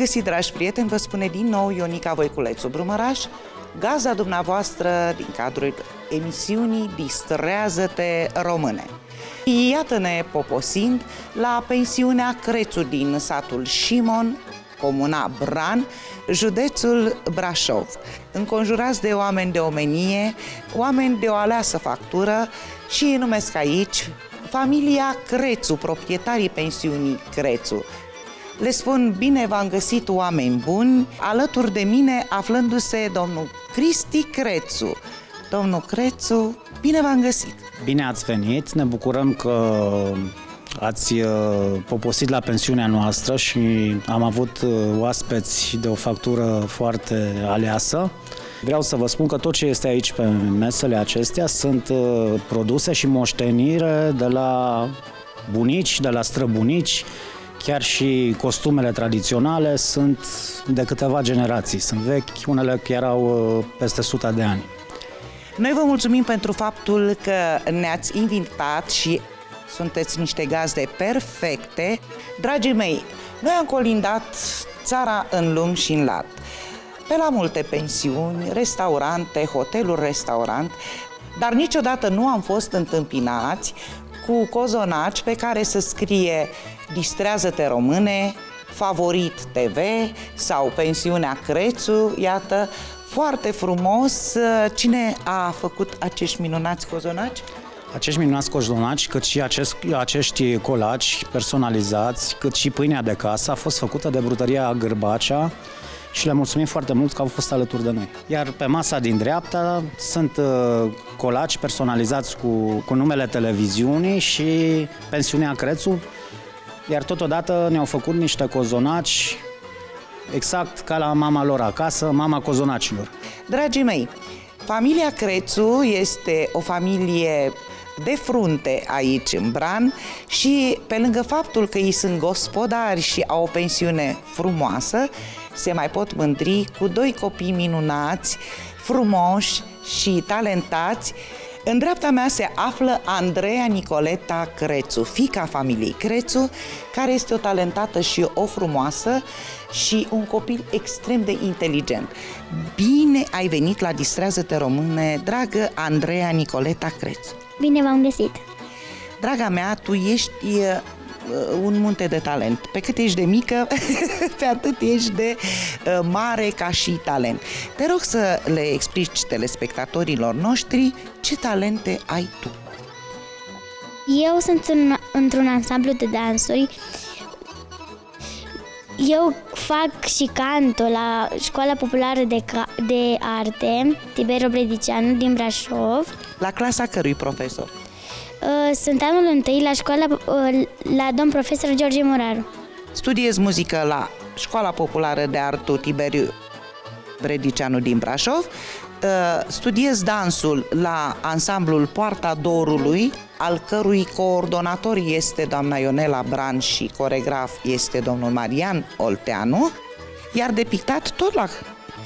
Bine v-am găsit, dragi prieteni, vă spune din nou Ionica Voiculețu Brumăraș, gazda dumneavoastră din cadrul emisiunii Distrează-te române. Iată-ne poposind la pensiunea Crețu din satul Șimon, comuna Bran, județul Brașov, înconjurați de oameni de omenie, oameni de o aleasă factură și îi numesc aici familia Crețu, proprietarii pensiunii Crețu. Le spun bine v-am găsit oameni buni, alături de mine aflându-se domnul Cristi Crețu. Domnul Crețu, bine v-am găsit! Bine ați venit, ne bucurăm că ați uh, poposit la pensiunea noastră și am avut uh, oaspeți de o factură foarte aleasă. Vreau să vă spun că tot ce este aici pe mesele acestea sunt uh, produse și moștenire de la bunici, de la străbunici, chiar și costumele tradiționale sunt de câteva generații, sunt vechi, unele chiar au peste 100 de ani. Noi vă mulțumim pentru faptul că ne-ați invitat și sunteți niște gazde perfecte. Dragii mei, noi am colindat țara în lung și în lat. Pe la multe pensiuni, restaurante, hoteluri, restaurant, dar niciodată nu am fost întâmpinați cu cozonaci pe care să scrie Distrează-te române, Favorit TV sau Pensiunea Crețu, iată, foarte frumos. Cine a făcut acești minunați cozonaci? Acești minunați cozonaci, cât și acest, acești colaci personalizați, cât și pâinea de casă a fost făcută de brutăria Gârbacea și le mulțumim foarte mult că au fost alături de noi. Iar pe masa din dreapta sunt uh, colaci personalizați cu, cu numele televiziunii și pensiunea Crețu, iar totodată ne-au făcut niște cozonaci exact ca la mama lor acasă, mama cozonacilor. Dragii mei, familia Crețu este o familie de frunte aici în Bran și pe lângă faptul că ei sunt gospodari și au o pensiune frumoasă, se mai pot mândri cu doi copii minunați, frumoși și talentați în dreapta mea se află Andreea Nicoleta Crețu, fica familiei Crețu, care este o talentată și o frumoasă și un copil extrem de inteligent. Bine ai venit la Distrează-te Române, dragă Andreea Nicoleta Crețu. Bine v-am găsit! Draga mea, tu ești Uh, un munte de talent. Pe cât ești de mică, pe atât ești de uh, mare ca și talent. Te rog să le explici telespectatorilor noștri ce talente ai tu. Eu sunt în, într-un ansamblu de dansuri. Eu fac și canto la Școala Populară de, de Arte Tiberio Bredicianu din Brașov. La clasa cărui profesor? Uh, sunt anul întâi la școala uh, la domn profesor George Moraru. Studiez muzică la Școala Populară de Artă Tiberiu Bredicianu din Brașov. Uh, studiez dansul la ansamblul Poarta Dorului, al cărui coordonator este doamna Ionela Bran și coregraf este domnul Marian Olteanu, iar de pictat tot la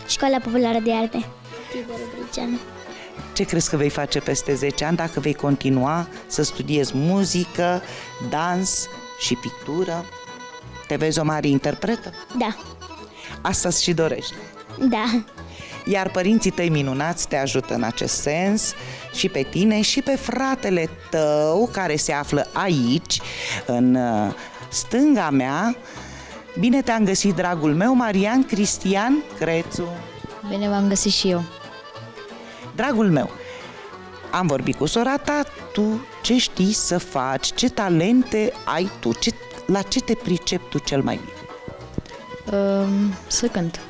Școala Populară de Arte Tiberiu Bredicianu. Ce crezi că vei face peste 10 ani dacă vei continua să studiezi muzică, dans și pictură? Te vezi o mare interpretă? Da. Asta și dorești? Da. Iar părinții tăi minunați te ajută în acest sens și pe tine și pe fratele tău care se află aici, în uh, stânga mea. Bine te-am găsit, dragul meu, Marian Cristian Crețu. Bine v-am găsit și eu. Dragul meu, am vorbit cu sora ta, tu ce știi să faci, ce talente ai tu, ce, la ce te pricep tu cel mai bine? Uh, să cânt.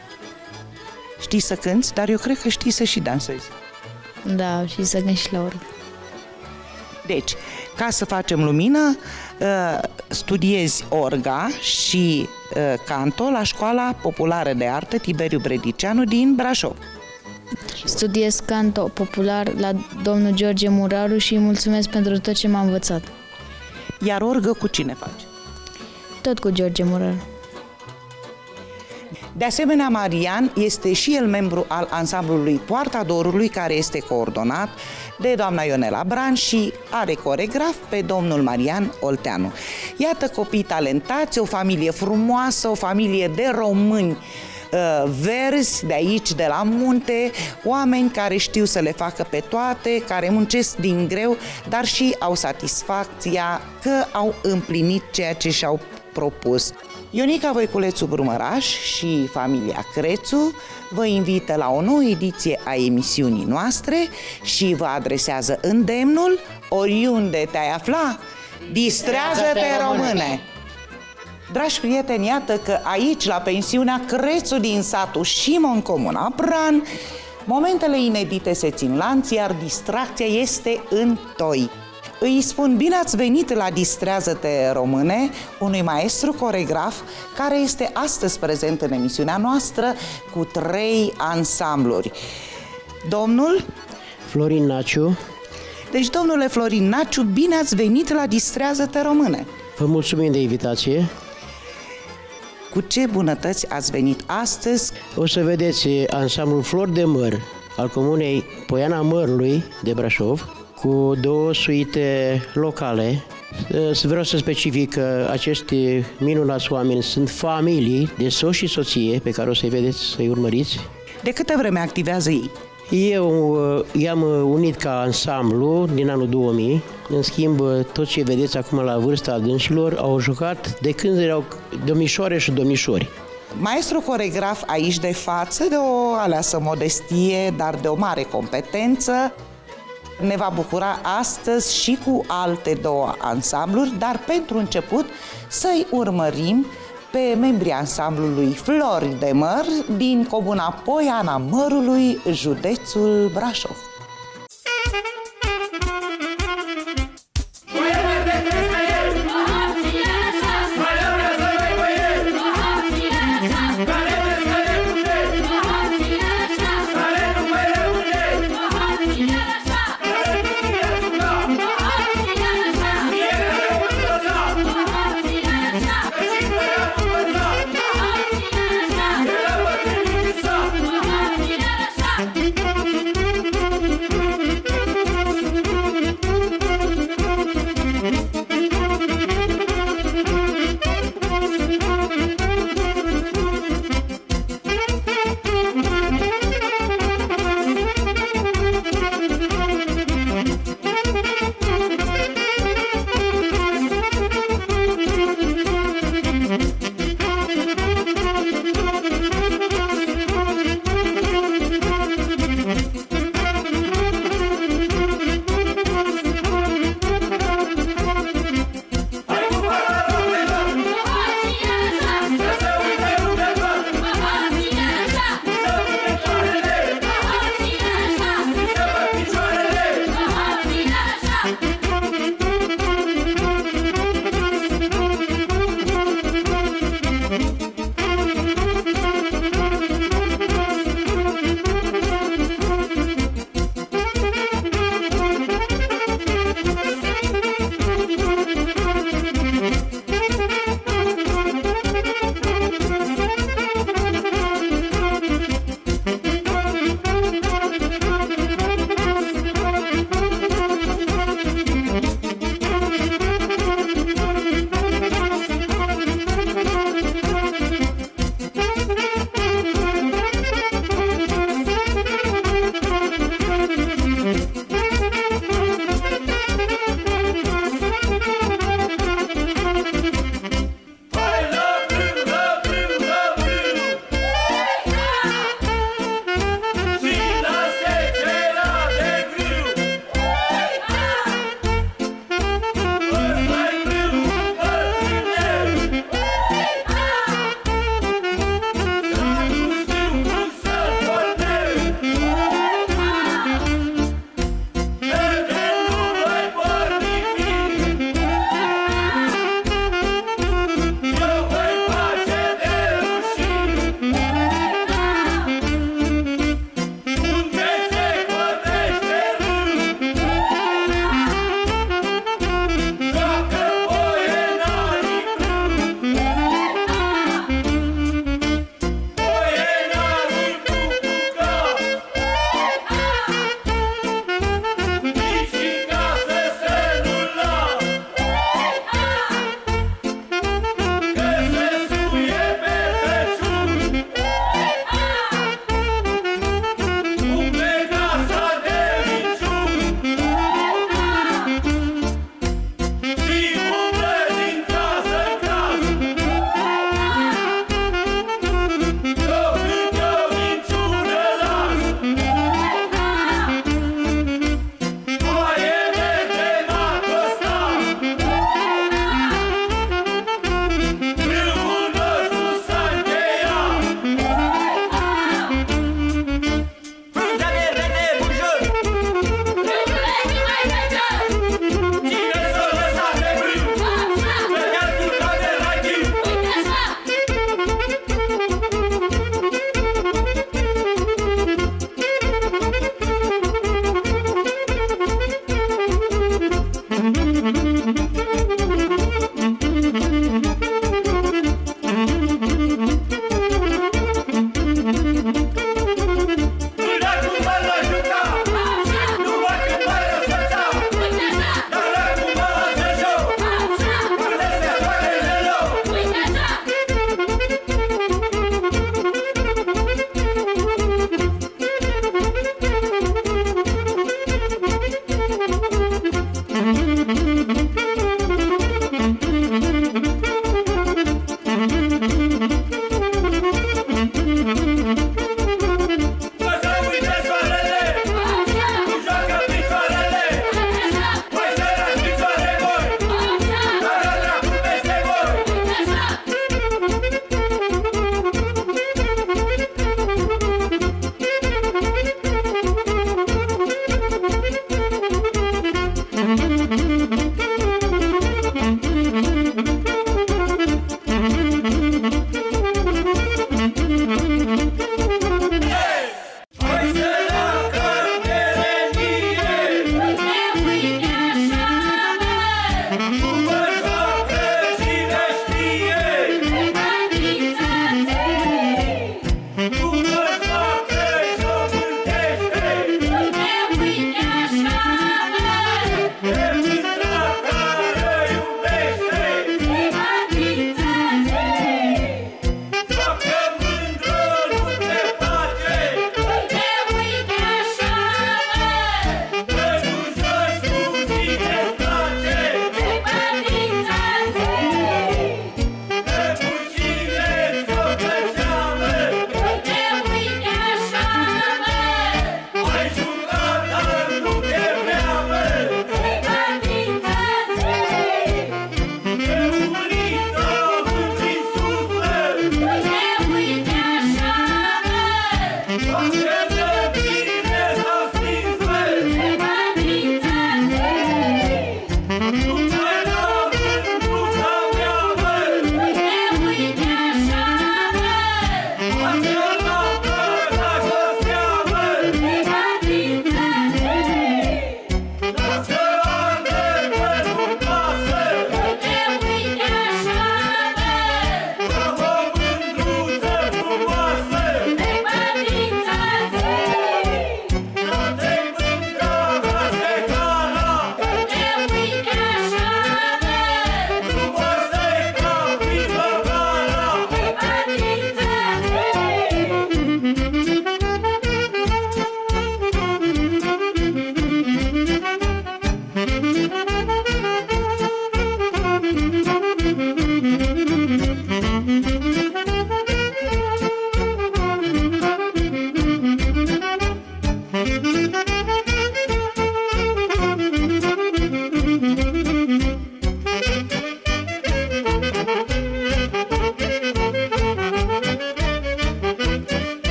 Știi să cânți, dar eu cred că știi să și dansezi. Da, și să cânt și la oră. Deci, ca să facem lumină, uh, studiezi orga și uh, canto la Școala Populară de Artă Tiberiu Bredicianu din Brașov. Studiez canto popular la domnul George Muraru și îi mulțumesc pentru tot ce m-a învățat. Iar orgă cu cine faci? Tot cu George Muraru. De asemenea, Marian este și el membru al ansamblului Poarta Dorului, care este coordonat de doamna Ionela Bran și are coregraf pe domnul Marian Olteanu. Iată copii talentați, o familie frumoasă, o familie de români uh, verzi de aici, de la munte, oameni care știu să le facă pe toate, care muncesc din greu, dar și au satisfacția că au împlinit ceea ce și-au propus. Ionica Voiculețu Brumăraș și familia Crețu vă invită la o nouă ediție a emisiunii noastre și vă adresează îndemnul oriunde te-ai afla, distrează-te române! Dragi prieteni, iată că aici, la pensiunea Crețu din satul Șimon, Comuna Pran, momentele inedite se țin lanț, iar distracția este în toi. Îi spun bine ați venit la Distrează-te române, unui maestru coregraf care este astăzi prezent în emisiunea noastră cu trei ansambluri. Domnul? Florin Naciu. Deci, domnule Florin Naciu, bine ați venit la Distrează-te române. Vă mulțumim de invitație. Cu ce bunătăți ați venit astăzi? O să vedeți ansamblul Flor de Măr al comunei Poiana Mărului de Brașov, cu două suite locale. Vreau să specific că aceste minunați oameni sunt familii de soț și soție pe care o să-i vedeți, să-i urmăriți. De câte vreme activează ei? Eu uh, i-am unit ca ansamblu din anul 2000. În schimb, tot ce vedeți acum la vârsta dânșilor au jucat de când erau domnișoare și domnișori. Maestru coregraf aici de față, de o aleasă modestie, dar de o mare competență, ne va bucura astăzi și cu alte două ansambluri, dar pentru început să-i urmărim pe membrii ansamblului Flori de Măr din comuna Poiana Mărului, județul Brașov.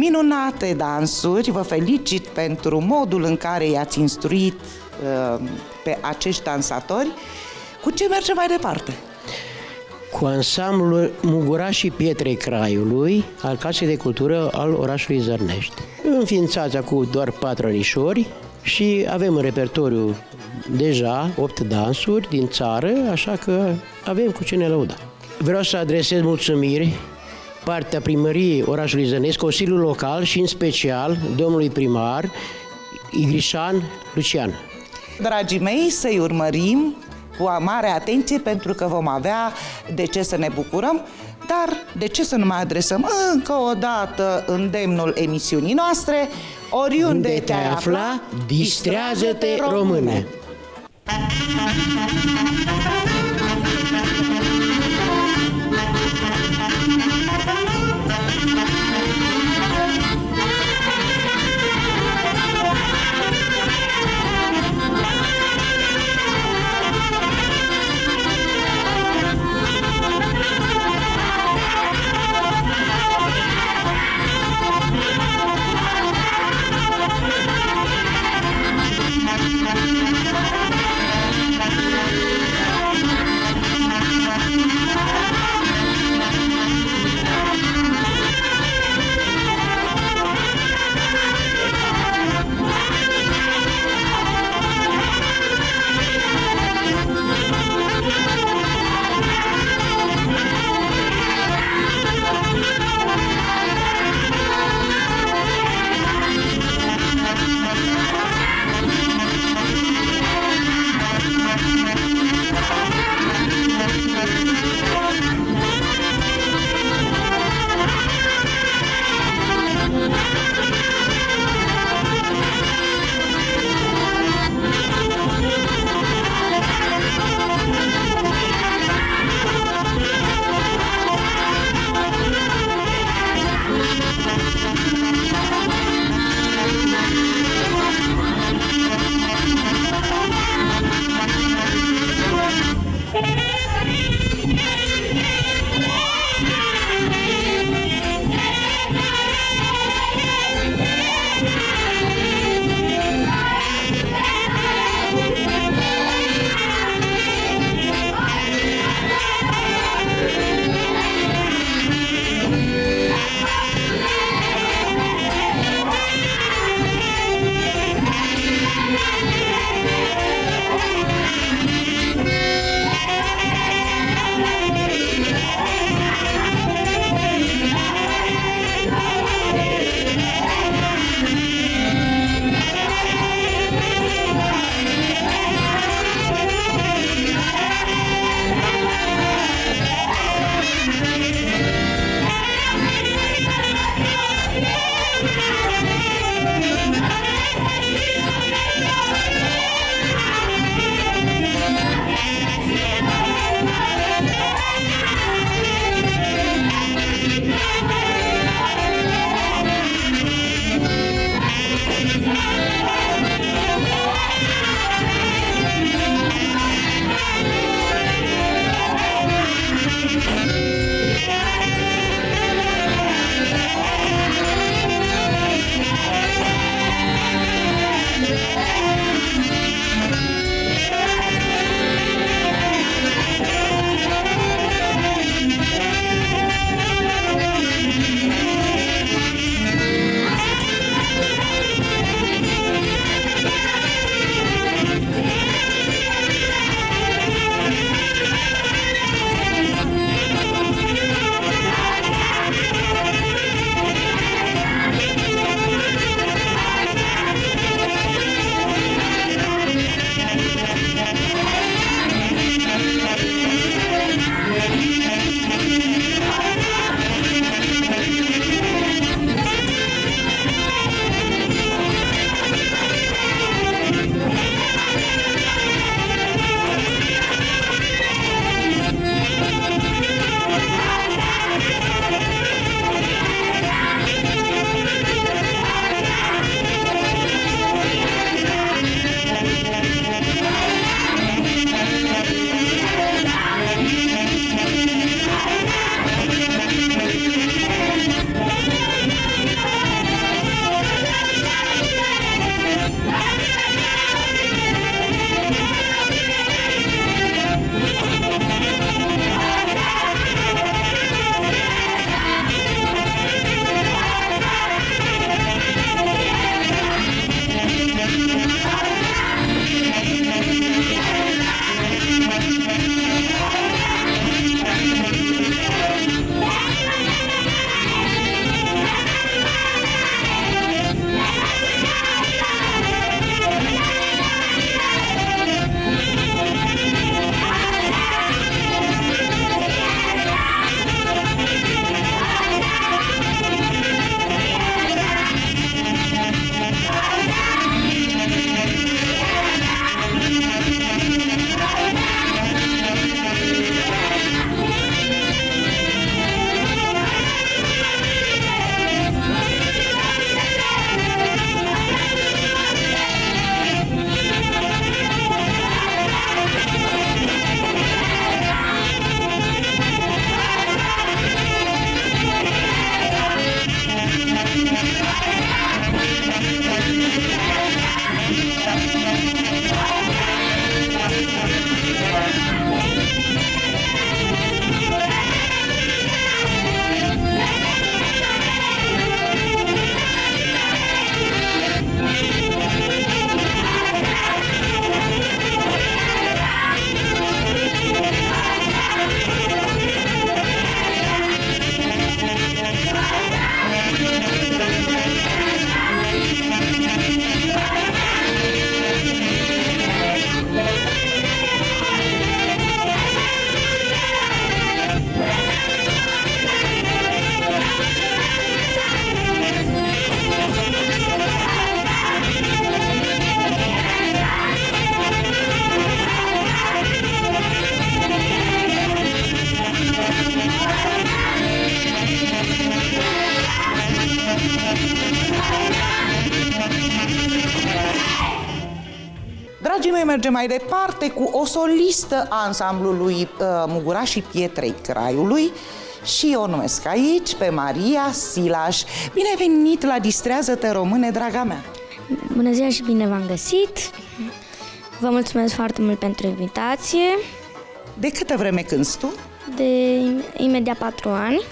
Minunate dansuri, vă felicit pentru modul în care i-ați instruit uh, pe acești dansatori. Cu ce mergem mai departe? Cu ansamblul Mugurașii Pietrei Craiului al Casei de Cultură al orașului Zărnești. Înființați acum doar patru anișori și avem în repertoriu deja opt dansuri din țară, așa că avem cu ce ne lăuda. Vreau să adresez mulțumiri partea primăriei orașului Zănesc, Consiliul Local și în special domnului primar Igrișan Lucian. Dragii mei, să-i urmărim cu mare atenție pentru că vom avea de ce să ne bucurăm, dar de ce să nu mai adresăm încă o dată îndemnul emisiunii noastre, oriunde Unde te-ai afla, distrează-te române! mai departe cu o solistă a ansamblului uh, Muguraș și Pietrei Craiului și o numesc aici pe Maria Silaș. Bine ai venit la Distrează-te Române, draga mea! Bună ziua și bine v-am găsit! Vă mulțumesc foarte mult pentru invitație. De câtă vreme cânti tu? De imediat patru ani.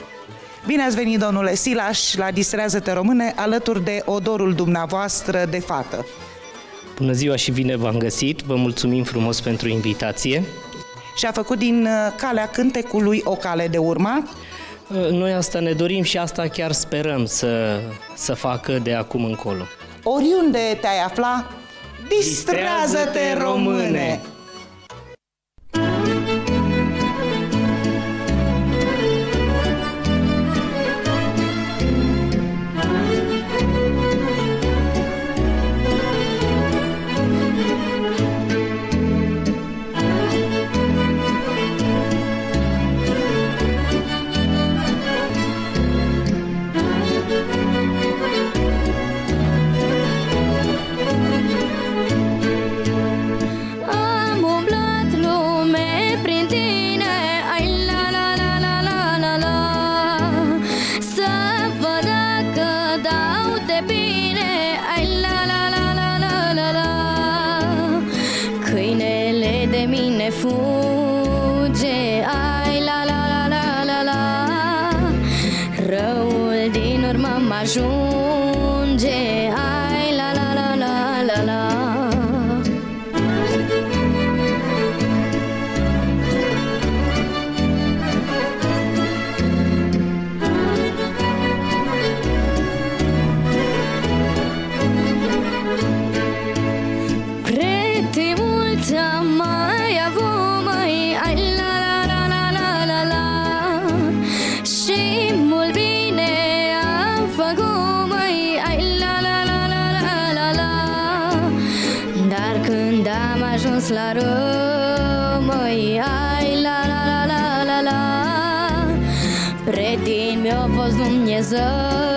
Bine ați venit, domnule Silaș, la Distrează-te Române, alături de odorul dumneavoastră de fată. Bună ziua și bine v-am găsit! Vă mulțumim frumos pentru invitație! Și a făcut din uh, calea cântecului o cale de urmat? Uh, noi asta ne dorim și asta chiar sperăm să, să facă de acum încolo. Oriunde te-ai afla, distrează-te, române! La Măi, ai, la la la la la la. Predin mi-a fost Dumnezeu.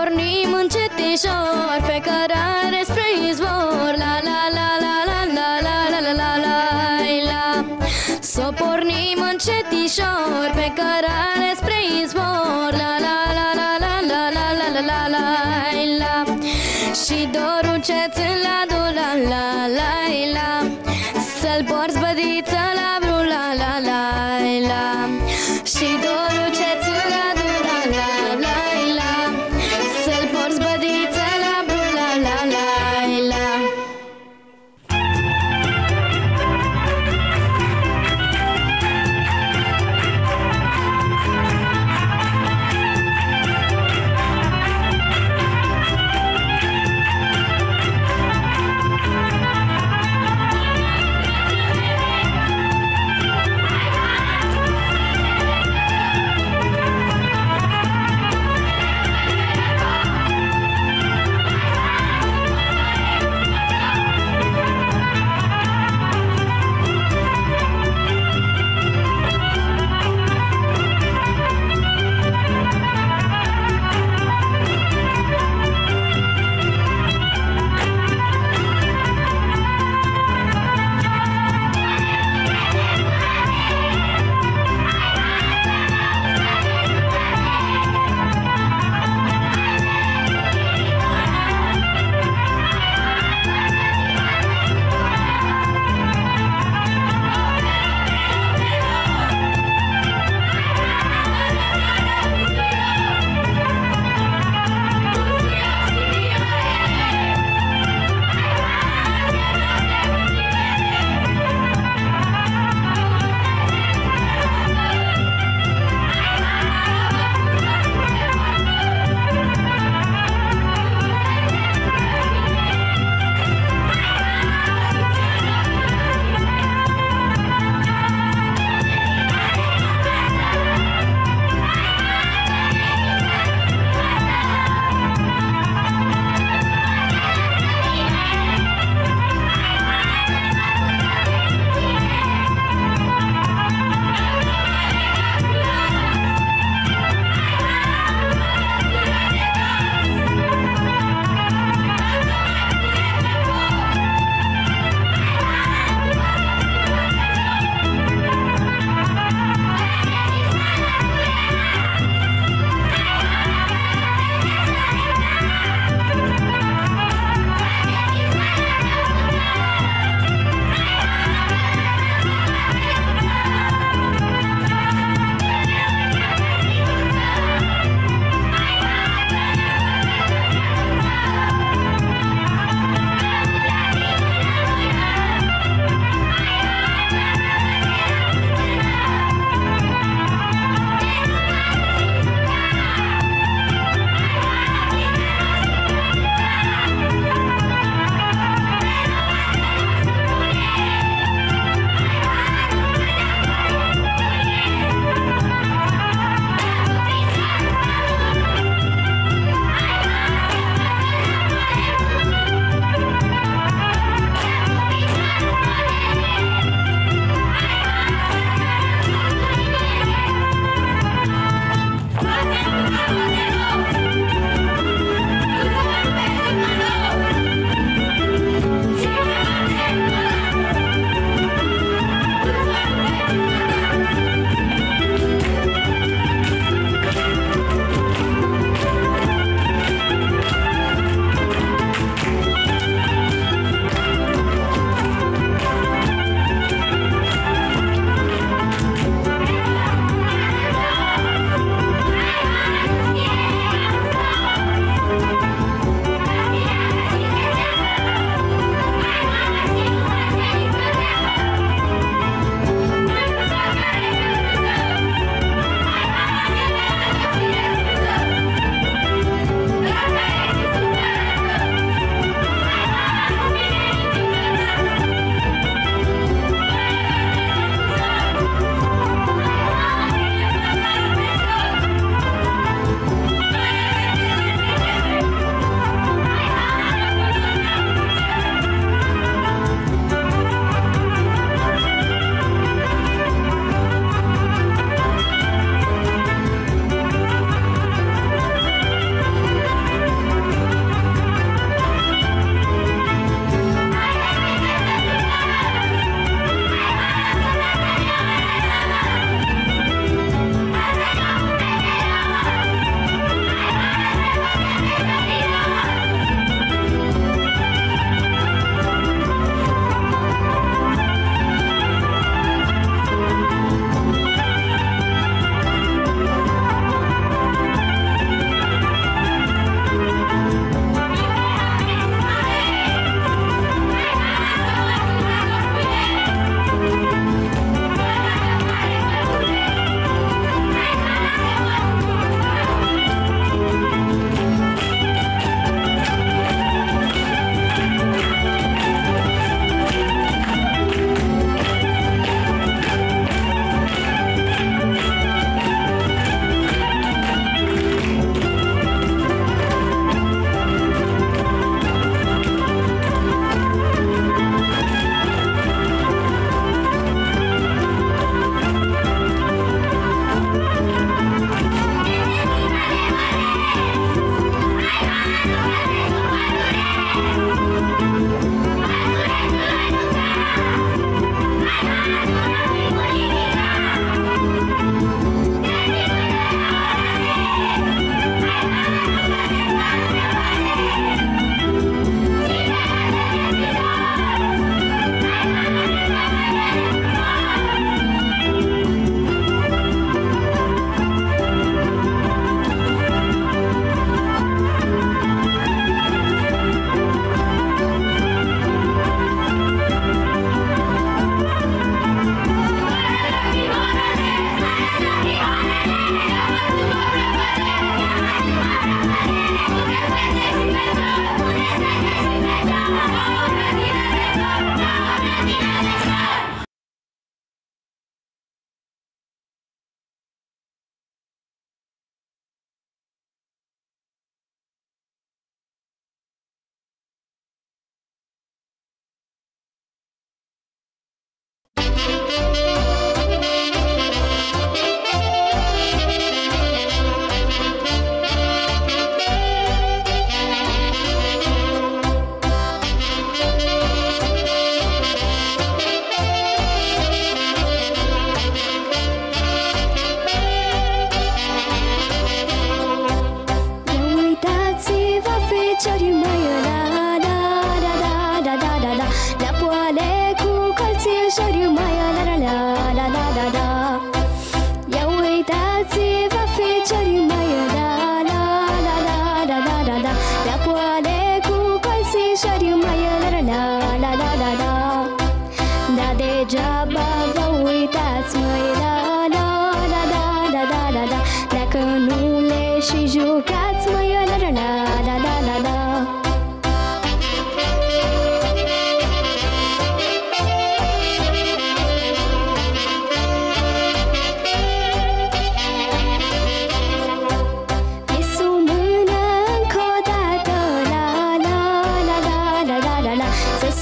Pornim încet ușor pe cărare spre izvor La la la la la la la la la la la la Să pornim încet ușor pe cărare spre izvor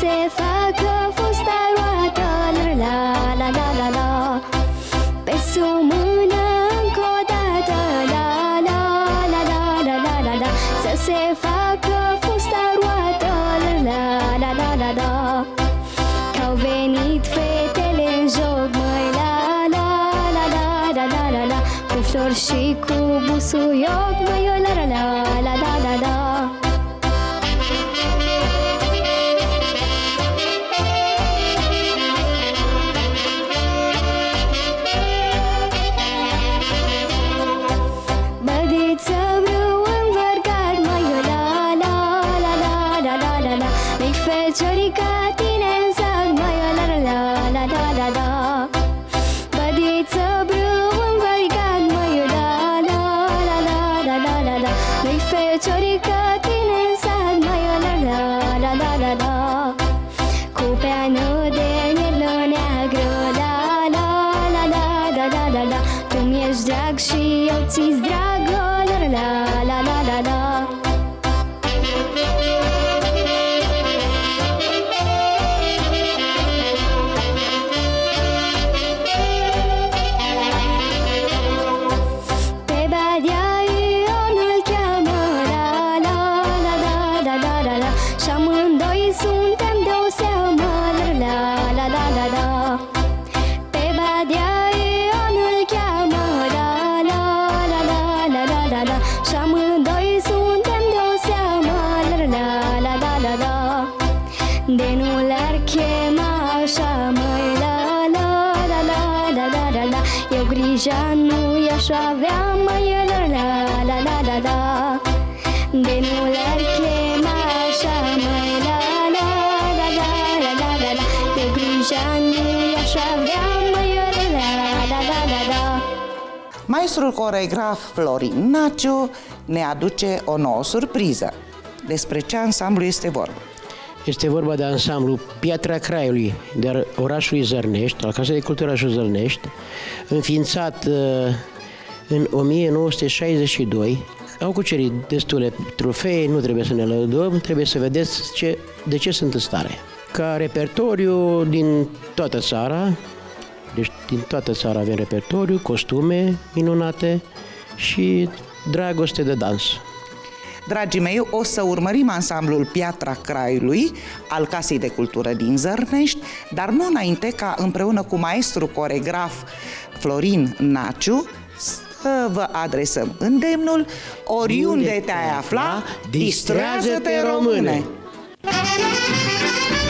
se facă fusta roată La la la la la Pe sumână încă o dată La la la la la la la la Să se facă fusta roată La la la la la Că-au venit fetele în joc Măi la la la la la la la la. Cu flori și cu busuioare coregraf Florin Naciu ne aduce o nouă surpriză. Despre ce ansamblu este vorba? Este vorba de ansamblu Piatra Craiului, de orașului Zărnești, al Casei de Cultură Orașul Zărnești, înființat uh, în 1962. Au cucerit destule trofee, nu trebuie să ne lăudăm, trebuie să vedeți ce, de ce sunt în stare. Ca repertoriu din toată țara, deci din toată țara avem repertoriu, costume minunate și dragoste de dans. Dragii mei, o să urmărim ansamblul Piatra Craiului al Casei de Cultură din Zărnești, dar nu înainte ca împreună cu maestru coregraf Florin Naciu să vă adresăm îndemnul Oriunde te-ai afla, distrează-te române! Dragii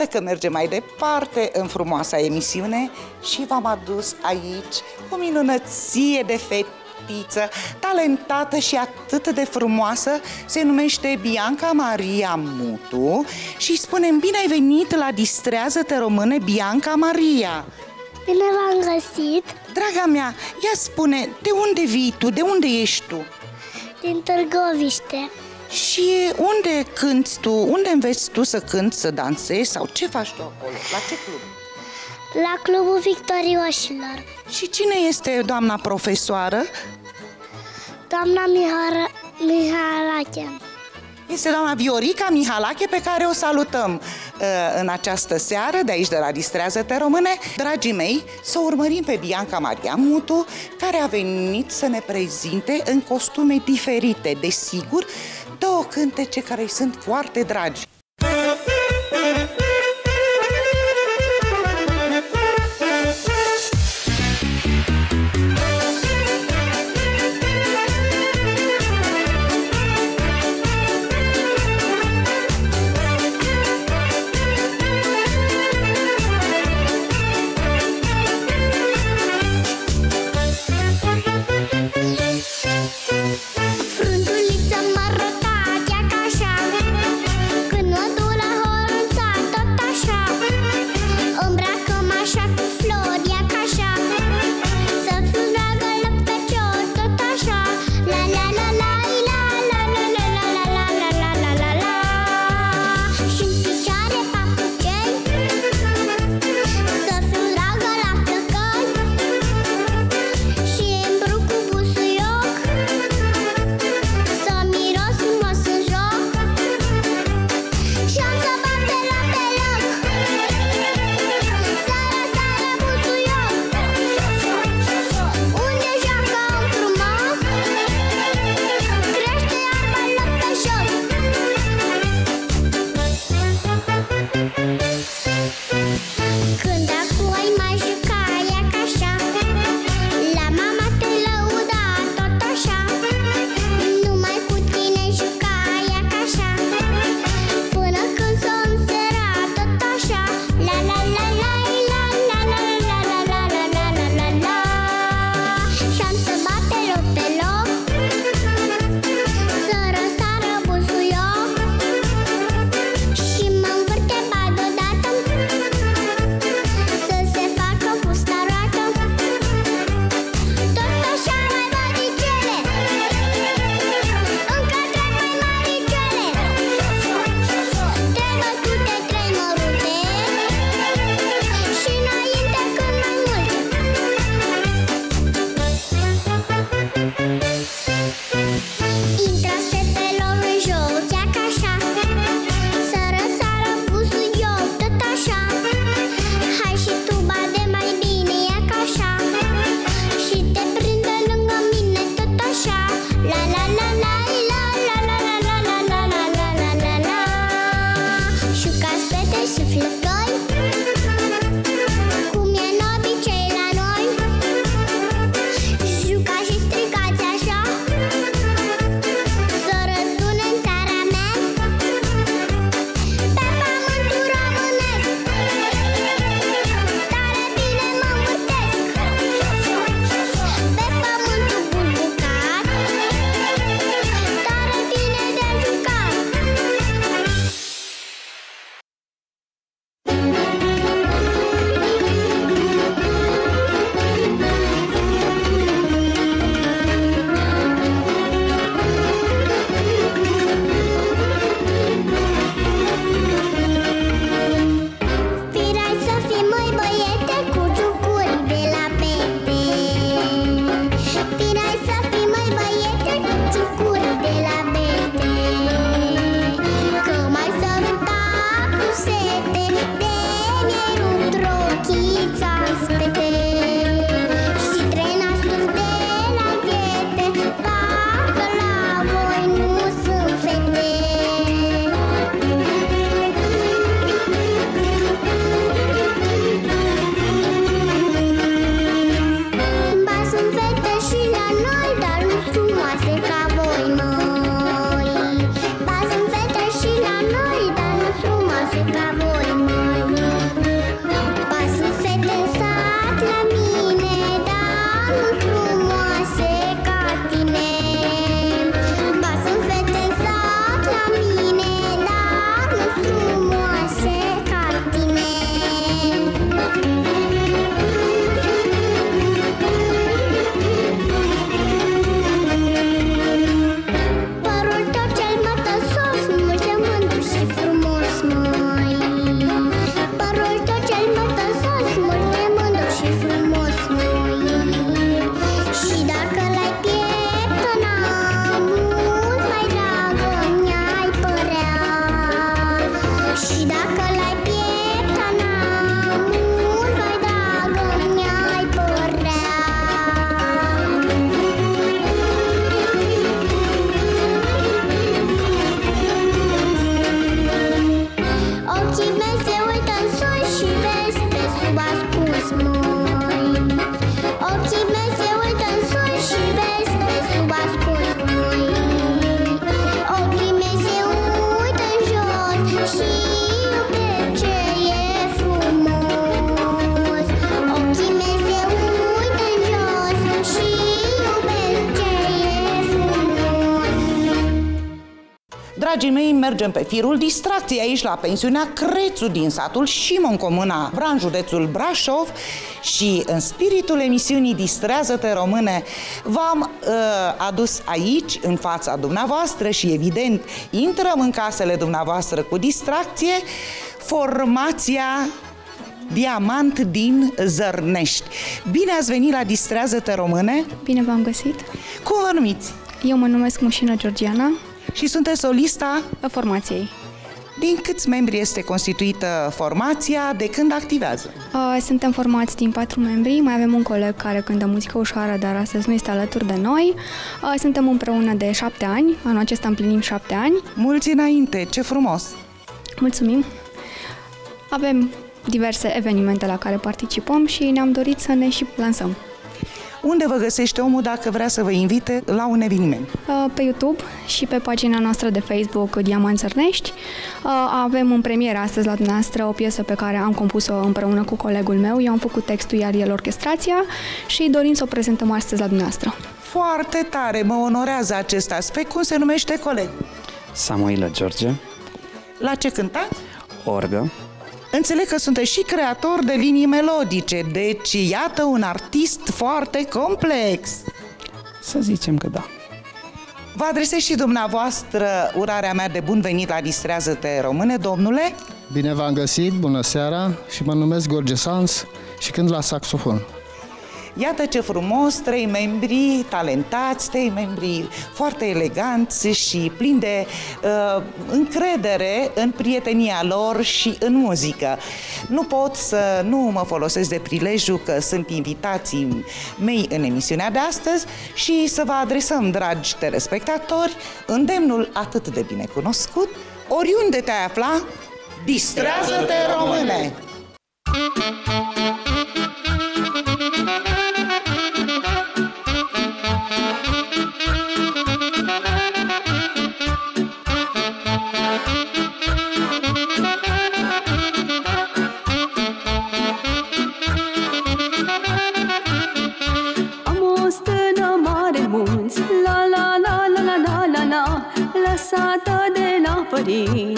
iată că mergem mai departe în frumoasa emisiune și v-am adus aici o minunăție de fetiță, talentată și atât de frumoasă, se numește Bianca Maria Mutu și spunem bine ai venit la Distrează-te Române, Bianca Maria! Bine v-am găsit Draga mea, ia spune, de unde vii tu, de unde ești tu? din Târgoviște. Și unde cânti tu, unde înveți tu să cânti, să dansezi sau ce faci tu acolo? La ce club? La Clubul Victorioșilor. Și cine este doamna profesoară? Doamna Mihara, Mihalache. Este doamna Viorica Mihalache pe care o salutăm uh, în această seară de aici de la Distrează-te Române. Dragii mei, să urmărim pe Bianca Maria Mutu care a venit să ne prezinte în costume diferite, desigur, două cântece care îi sunt foarte dragi. Mergem pe firul distracției aici la pensiunea Crețu din satul Șimon, comuna Bran, județul Brașov și în spiritul emisiunii Distrează-te române v-am uh, adus aici, în fața dumneavoastră și evident intrăm în casele dumneavoastră cu distracție, formația Diamant din Zărnești. Bine ați venit la Distrează-te române! Bine v-am găsit! Cum vă numiți? Eu mă numesc Mușina Georgiana, Și sunteți solista a formației. Din câți membri este constituită formația? De când activează? Uh, Suntem formați din patru membri, mai avem un coleg care cântă muzică ușoară, dar astăzi nu este alături de noi. Uh, Suntem împreună de șapte ani, anul acesta împlinim șapte ani. Mulți înainte, ce frumos! Mulțumim! Avem diverse evenimente la care participăm și ne-am dorit să ne și lansăm. Unde vă găsește omul dacă vrea să vă invite la un eveniment? Uh, Pe YouTube și pe pagina noastră de Facebook Diamant Țărnești uh, avem în premieră astăzi la dumneavoastră o piesă pe care am compus-o împreună cu colegul meu. Eu am făcut textul, iar el orchestrația și dorim să o prezentăm astăzi la dumneavoastră. Foarte tare, mă onorează acest aspect. Cum se numește coleg? Samuila George, La ce cântați? orgă, Înțeleg că sunteți și creator de linii melodice, deci iată un artist foarte complex. să zicem că da. Vă adresez și dumneavoastră urarea mea de bun venit la Distrează-te Române, domnule. Bine v-am găsit, bună seara și mă numesc Gorge Sans și cânt la saxofon. Iată ce frumos, trei membri talentați, trei membri foarte eleganți și plini de uh, încredere în prietenia lor și în muzică. Nu pot să nu mă folosesc de prilejul că sunt invitații mei în emisiunea de astăzi și să vă adresăm, dragi telespectatori, îndemnul atât de bine cunoscut, oriunde te-ai afla, distrează-te române! Am नहीं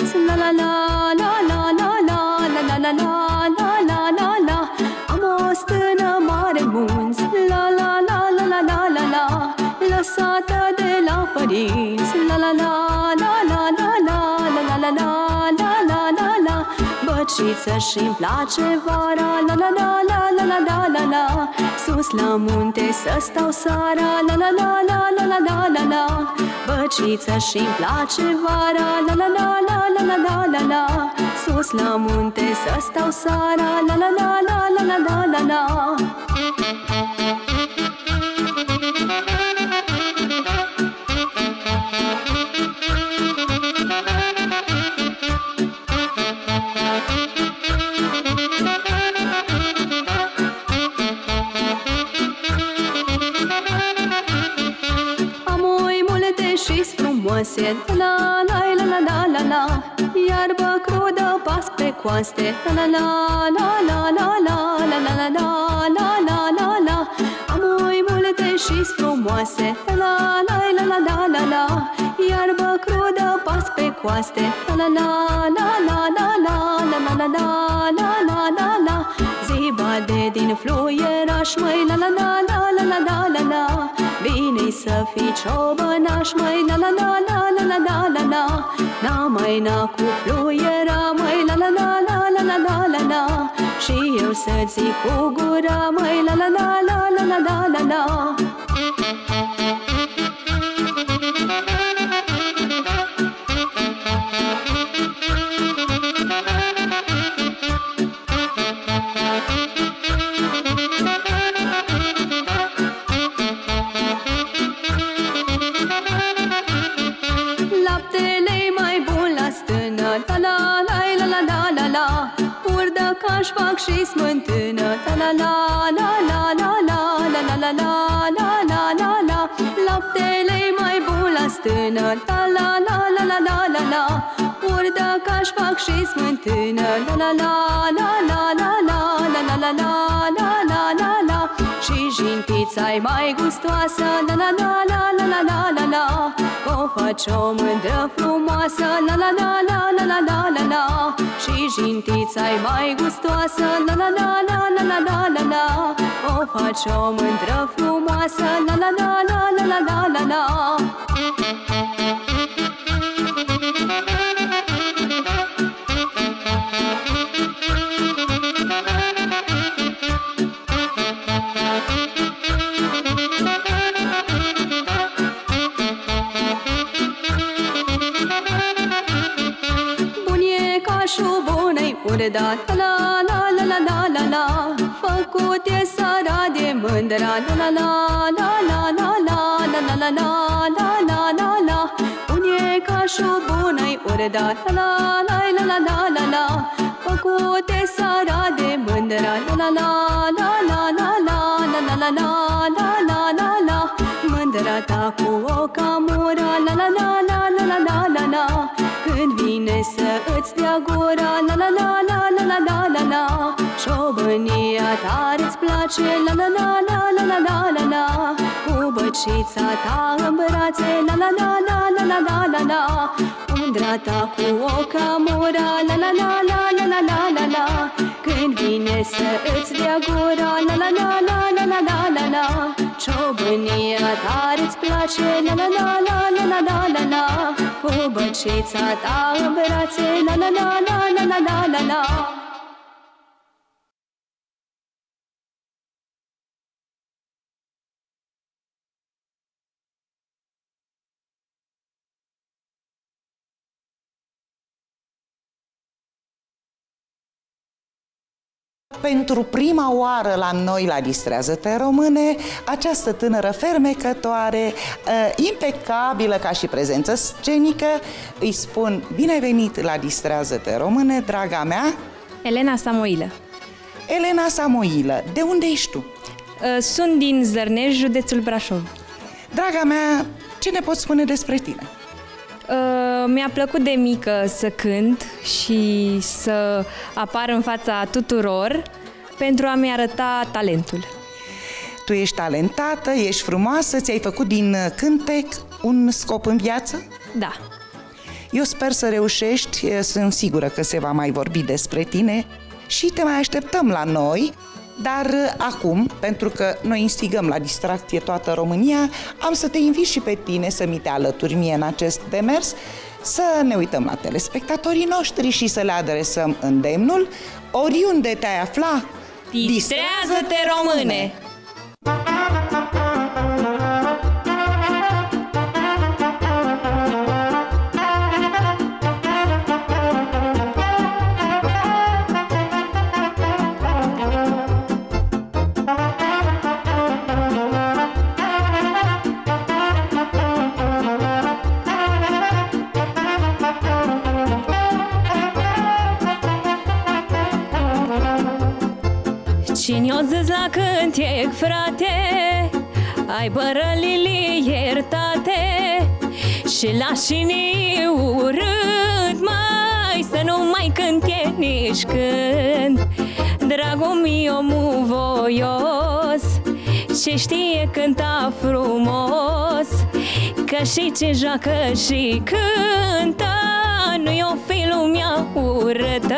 Băciță și-mi place vara La la la la la la la la la Sus la munte să stau seara La la la la la la la la la Băciță și-mi place vara La la la la la la la la la Sus la munte să stau seara La la la la la la la la la frumoase La la la la la la la Iarbă crudă pas pe coaste La la la la la la la la la la la la la la la Am oi multe și frumoase La la la la la la la Iarbă crudă pas pe coaste La la la la la la la la la la la la la la la Ziba de din fluieraș măi La la la la la la la la la bine să fii ciobănaș măi La la la la la la la la la Na mai na cu fluiera măi La la la la la la la la la Și eu să zic cu gura măi La la la la la la la la la stână La la la la la la la la Urdă ca-și fac și smântână La la la la la la la la la la la la la la la Și jintița-i mai gustoasă La la la la la la la la la O faci o mândră frumoasă La la la la la la la la la Și jintița-i mai gustoasă La la la la la la la la la O faci o mândră frumoasă La la la la la la la la la bunei urda La la la la la la la Făcut e sara de mândra La la la la la la la la la la la la la la la Bun e cașul bunei urda La la la la la la la Făcut e sara de mândra La la la la la la la la la la la la la la la Mândra ta cu o camură La la la la la la la la la Când vine să îți dea gura La la la la la la la la la Șobânia tare îți place La la la la la la la la la Cu băcița ta în brațe La la la la la la la la la Mândra ta cu o camură La la la la la la la la la Când vine să îți dea gura La la la la la la la la la Ciobânia tare îți place La la la la la la la la la Cu băcița ta în brațe La la la la la la la la la Pentru prima oară la noi la Distrează-te Române, această tânără fermecătoare, uh, impecabilă ca și prezență scenică, îi spun bine venit la Distrează-te Române, draga mea, Elena Samoilă. Elena Samoilă. De unde ești tu? Uh, Sunt din Zărnești, județul Brașov. Draga mea, ce ne poți spune despre tine? Uh, Mi-a plăcut de mică să cânt și să apar în fața tuturor pentru a-mi arăta talentul. Tu ești talentată, ești frumoasă, ți-ai făcut din uh, cântec un scop în viață? Da. Eu sper să reușești, eh, sunt sigură că se va mai vorbi despre tine și te mai așteptăm la noi, dar eh, acum, pentru că noi instigăm la distracție toată România, am să te invit și pe tine să mi te alături mie în acest demers, să ne uităm la telespectatorii noștri și să le adresăm îndemnul, oriunde te-ai afla, Distrează-te, române! Cine o zis la cântec, frate Ai bărălili iertate. Și la cine urât Mai să nu mai cânte nici când. Dragul meu omul voios Ce știe cânta frumos? Că și ce joacă și cântă Nu-i o fi lumea urâtă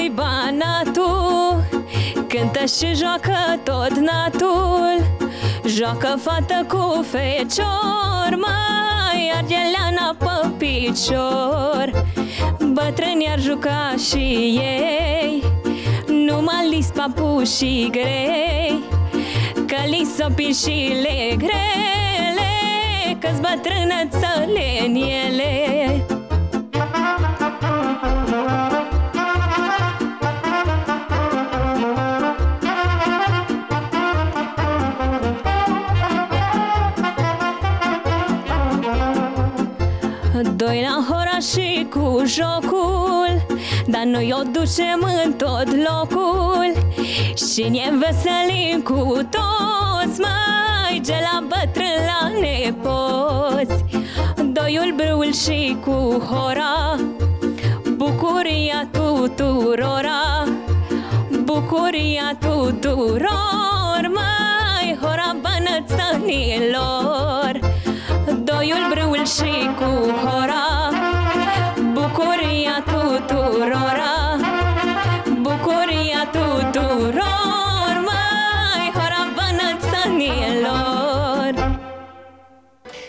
îi banatul Cântă și joacă tot natul. Joacă fată cu fecior Mai argeleana pe picior. Bătrâni ar juca și ei Numai lis papușii grei. Că li sopi și le grele Că-s bătrânățăle în ele Doi la hora și cu jocul Dar noi o ducem în tot locul. Și ne veselim cu toți Mai de la bătrân la nepoți. Doiul brâul și cu hora Bucuria tuturora. Bucuria tuturor Mai hora bănățănilor Doiul brâul și cu hora Bucuria tuturora Bucuria tuturor Mai hora bănățănilor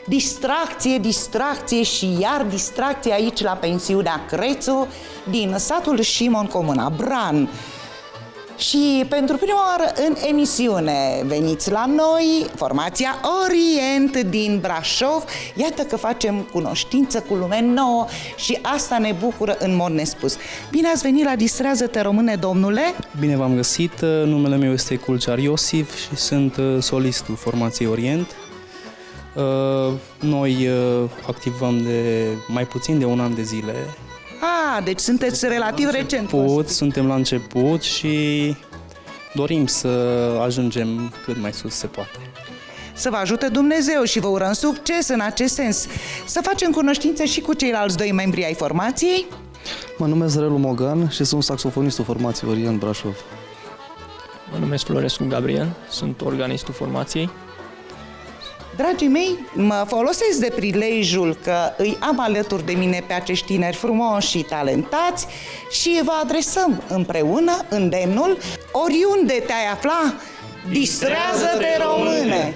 Distracție, distracție și iar distracție aici la pensiunea Crețu din satul Șimon Comuna Bran. Și pentru prima oară în emisiune veniți la noi, formația Orient din Brașov. Iată că facem cunoștință cu lume nouă și asta ne bucură în mod nespus. Bine ați venit la Distrează-te Române, domnule! Bine v-am găsit, numele meu este Culcear Iosif și sunt uh, solistul formației Orient. Uh, Noi uh, activăm de mai puțin de un an de zile. Ah, deci sunteți relativ recent. Început, suntem la început și dorim să ajungem cât mai sus se poate. Să vă ajute Dumnezeu și vă urăm succes în acest sens. Să facem cunoștință și cu ceilalți doi membri ai formației. Mă numesc Relu Mogan și sunt saxofonistul formației Orient Brașov. Mă numesc Florescu Gabriel, sunt organistul formației. Dragii mei, mă folosesc de prilejul că îi am alături de mine pe acești tineri frumoși și talentați și vă adresăm împreună îndemnul oriunde te-ai afla, distrează-te române!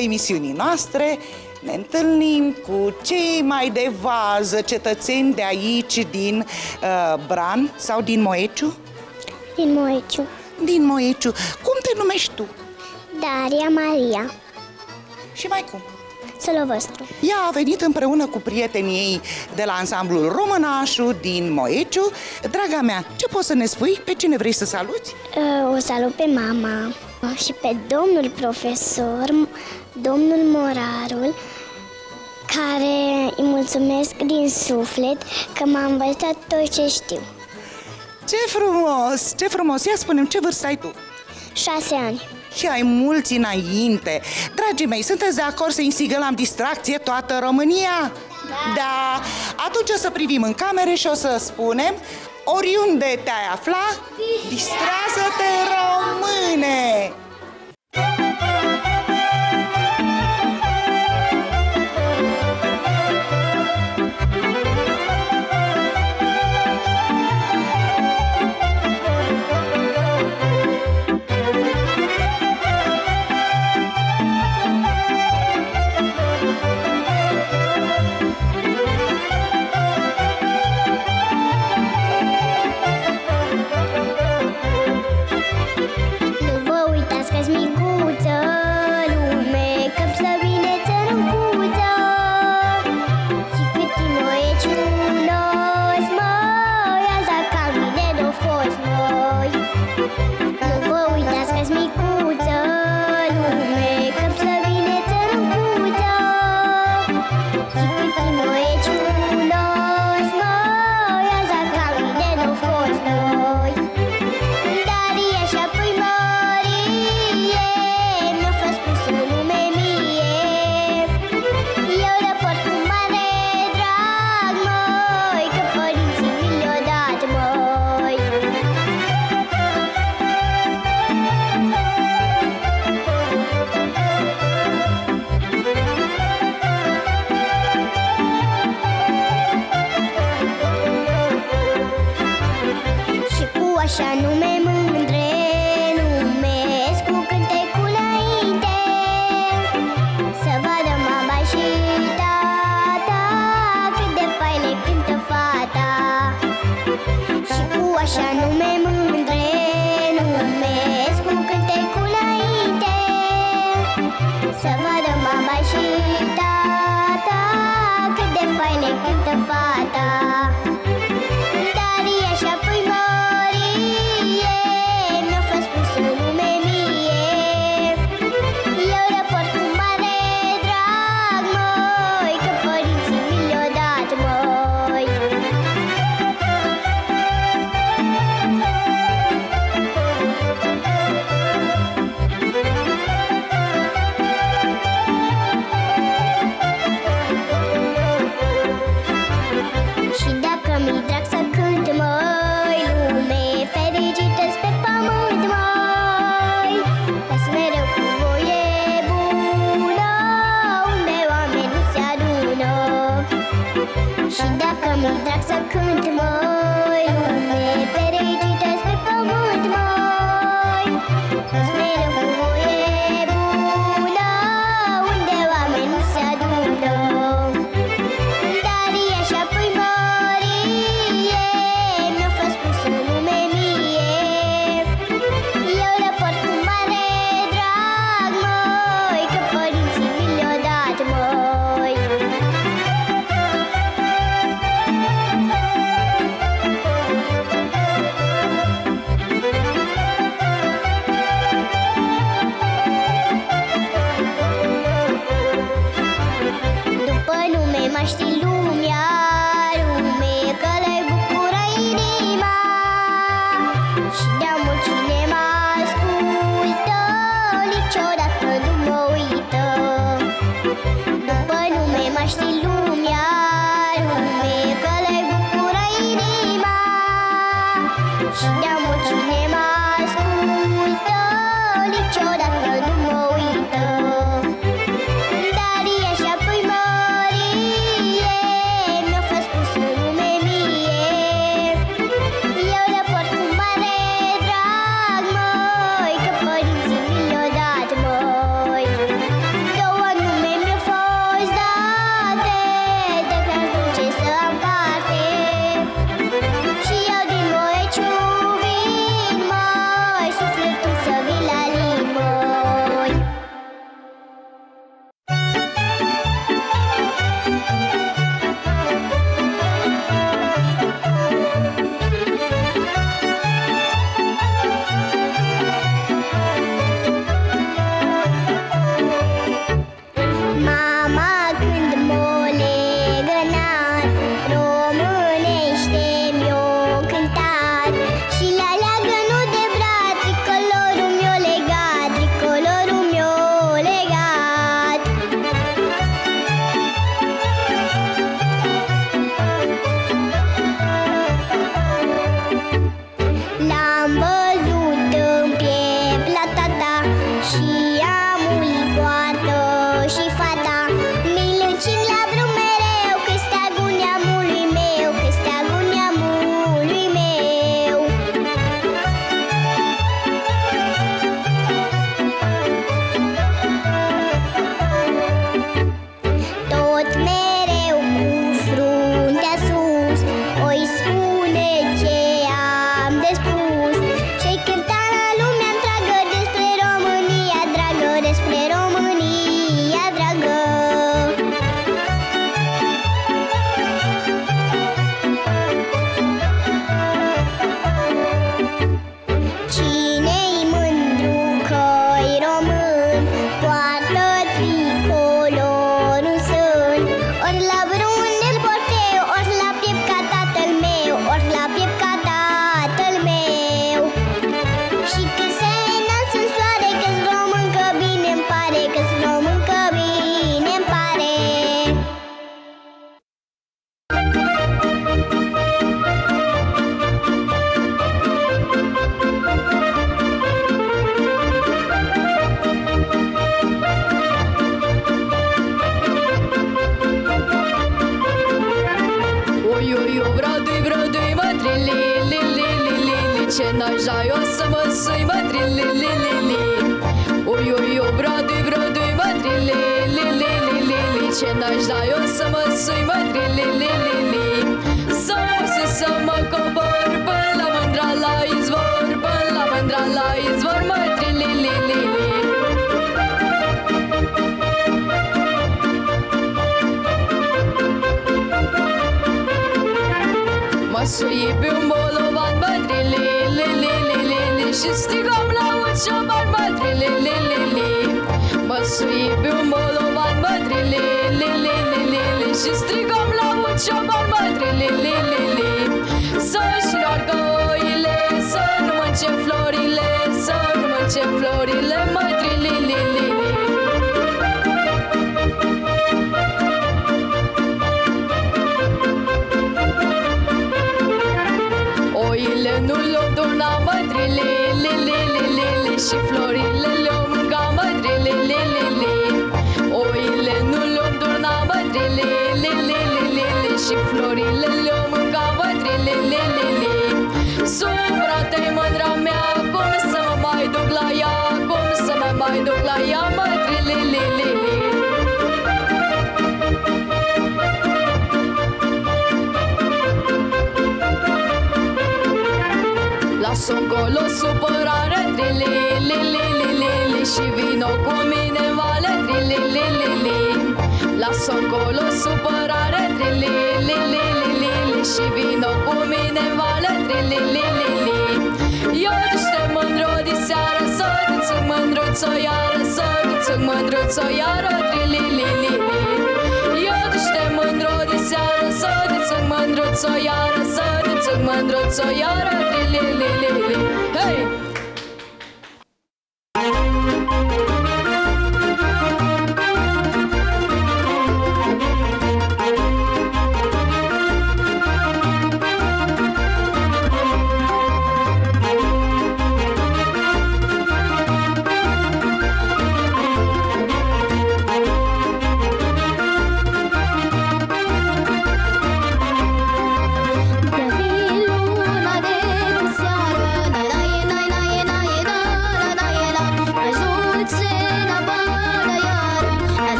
Emisiunii noastre ne întâlnim cu cei mai de vază cetățeni de aici, din uh, Bran sau din Moeciu? Din Moeciu. Din Moeciu. Cum te numești tu? Daria Maria Și mai cum? Solovăstru. Ea a venit împreună cu prietenii ei de la ansamblul Românașu din Moeciu. Draga mea, ce poți să ne spui? Pe cine vrei să saluți? Uh, O salut pe mama și pe domnul profesor, domnul Morarul, care îi mulțumesc din suflet că m-a învățat tot ce știu. Ce frumos, ce frumos! Ia spune ce vârstă ai tu? Șase ani. Și ai mulți înainte. Dragii mei, sunteți de acord să instigăm distracție toată România? Da. da. Atunci o să privim în camere și o să spunem Oriunde te-ai afla, distrează-te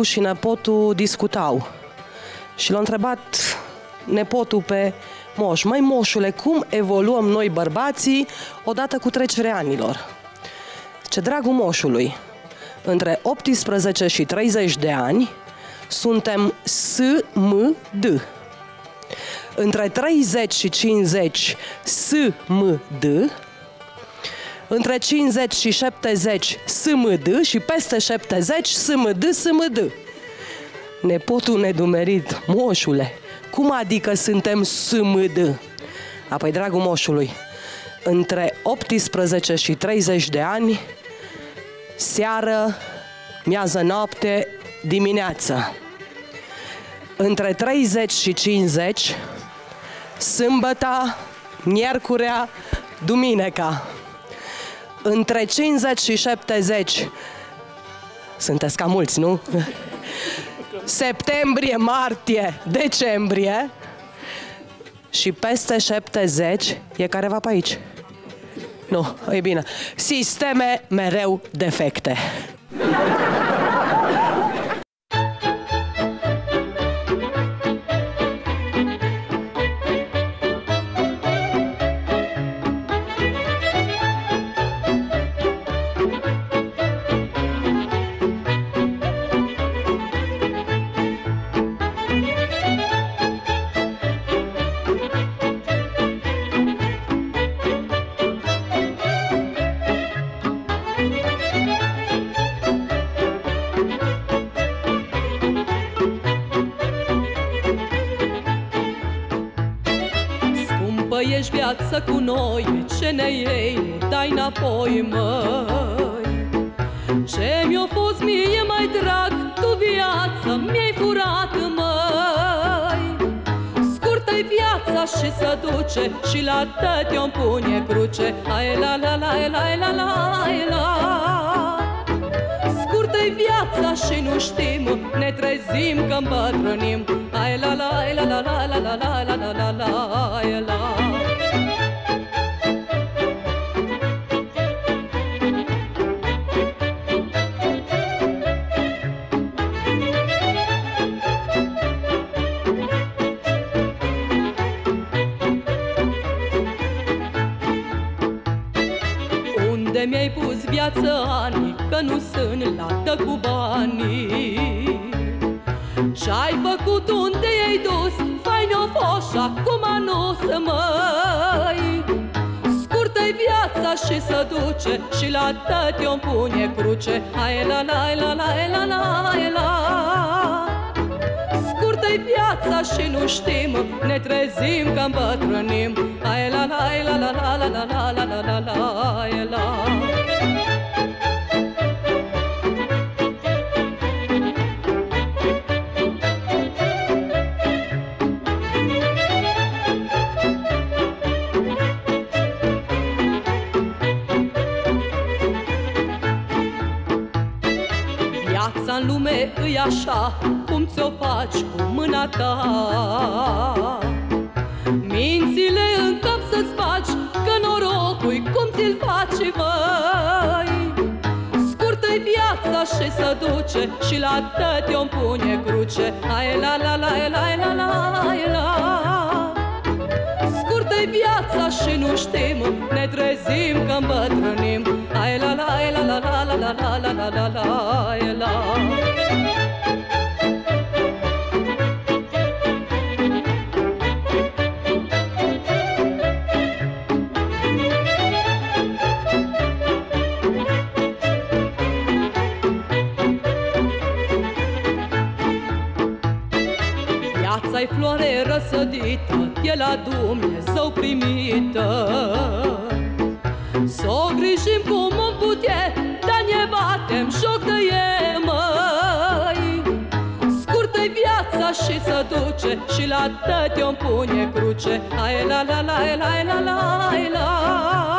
că bunicul și nepotul discutau și l-a întrebat nepotul pe moș, măi moșule, cum evoluăm noi bărbații odată cu trecerea anilor? Ce dragul moșului, între 18 și 30 de ani suntem S-M-D. Între 30 și 50 S-M-D. Între 50 și 70 SMD și peste 70 SMD, SMD. Nepotul nedumerit, moșule, cum adică suntem SMD? Apoi, dragul moșului, între 18 și 30 de ani, seară, miază noapte, dimineață. Între 30 și 50, sâmbăta, miercurea, duminica. Între 50 și 70, sunteți cam mulți, nu? Septembrie, martie, decembrie și peste 70 e careva pe aici. Nu, e bine. Sisteme mereu defecte. Viață cu noi, de ce ne iei, nu dai înapoi, măi Ce mi-a fost mie mai drag, tu viața mi-ai furat, măi Scurtă-i viața și să duce și la tăti o pune cruce Ai la la la la la la la Scurtă-i viața și nu știm, ne trezim că îmbătrânim Ai la la la la la la la la la la la la la viață ani Că nu sunt lată cu banii Ce-ai făcut, unde i-ai dus Fain o fost și acum nu să măi Scurtă-i viața și să duce Și la tăti o pune cruce Hai la la la la la la la Scurtă-i viața și nu știm Ne trezim că îmbătrânim Hai la la la la la la la la la la la la la Viața în lume îi așa Cum ți-o faci cu mâna ta. Mințile în cap să-ți faci Că norocul cum ți-l faci, măi Scurtă-i viața și să duce Și la tăti o pune cruce. Ai la la la la la la la Scurtă-i viața și nu știm Ne trezim că îmbătrânim Ai la la la la la la la la la la la la la Viața-i floare răsădită, e la Dumnezeu primită. Să o grijim cum o putea, dar ne batem joc de e, măi. Scurtă-i viața și să duce, și la tăte o pune cruce. Ai la la la la la la la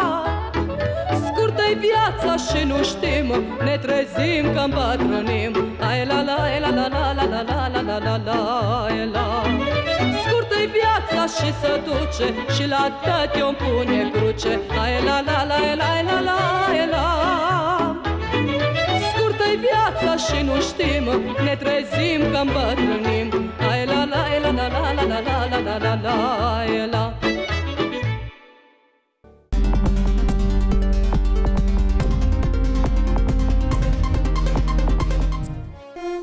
Scurtă-i viața și nu știm Ne trezim că îmbătrânim Ai la la la la la la la la la la la la la Scurtă-i viața și să duce Și la tăti o pune cruce Ai la la la la la la la Scurtă-i viața și nu știm Ne trezim că îmbătrânim Ai la la la la la la la la la la la la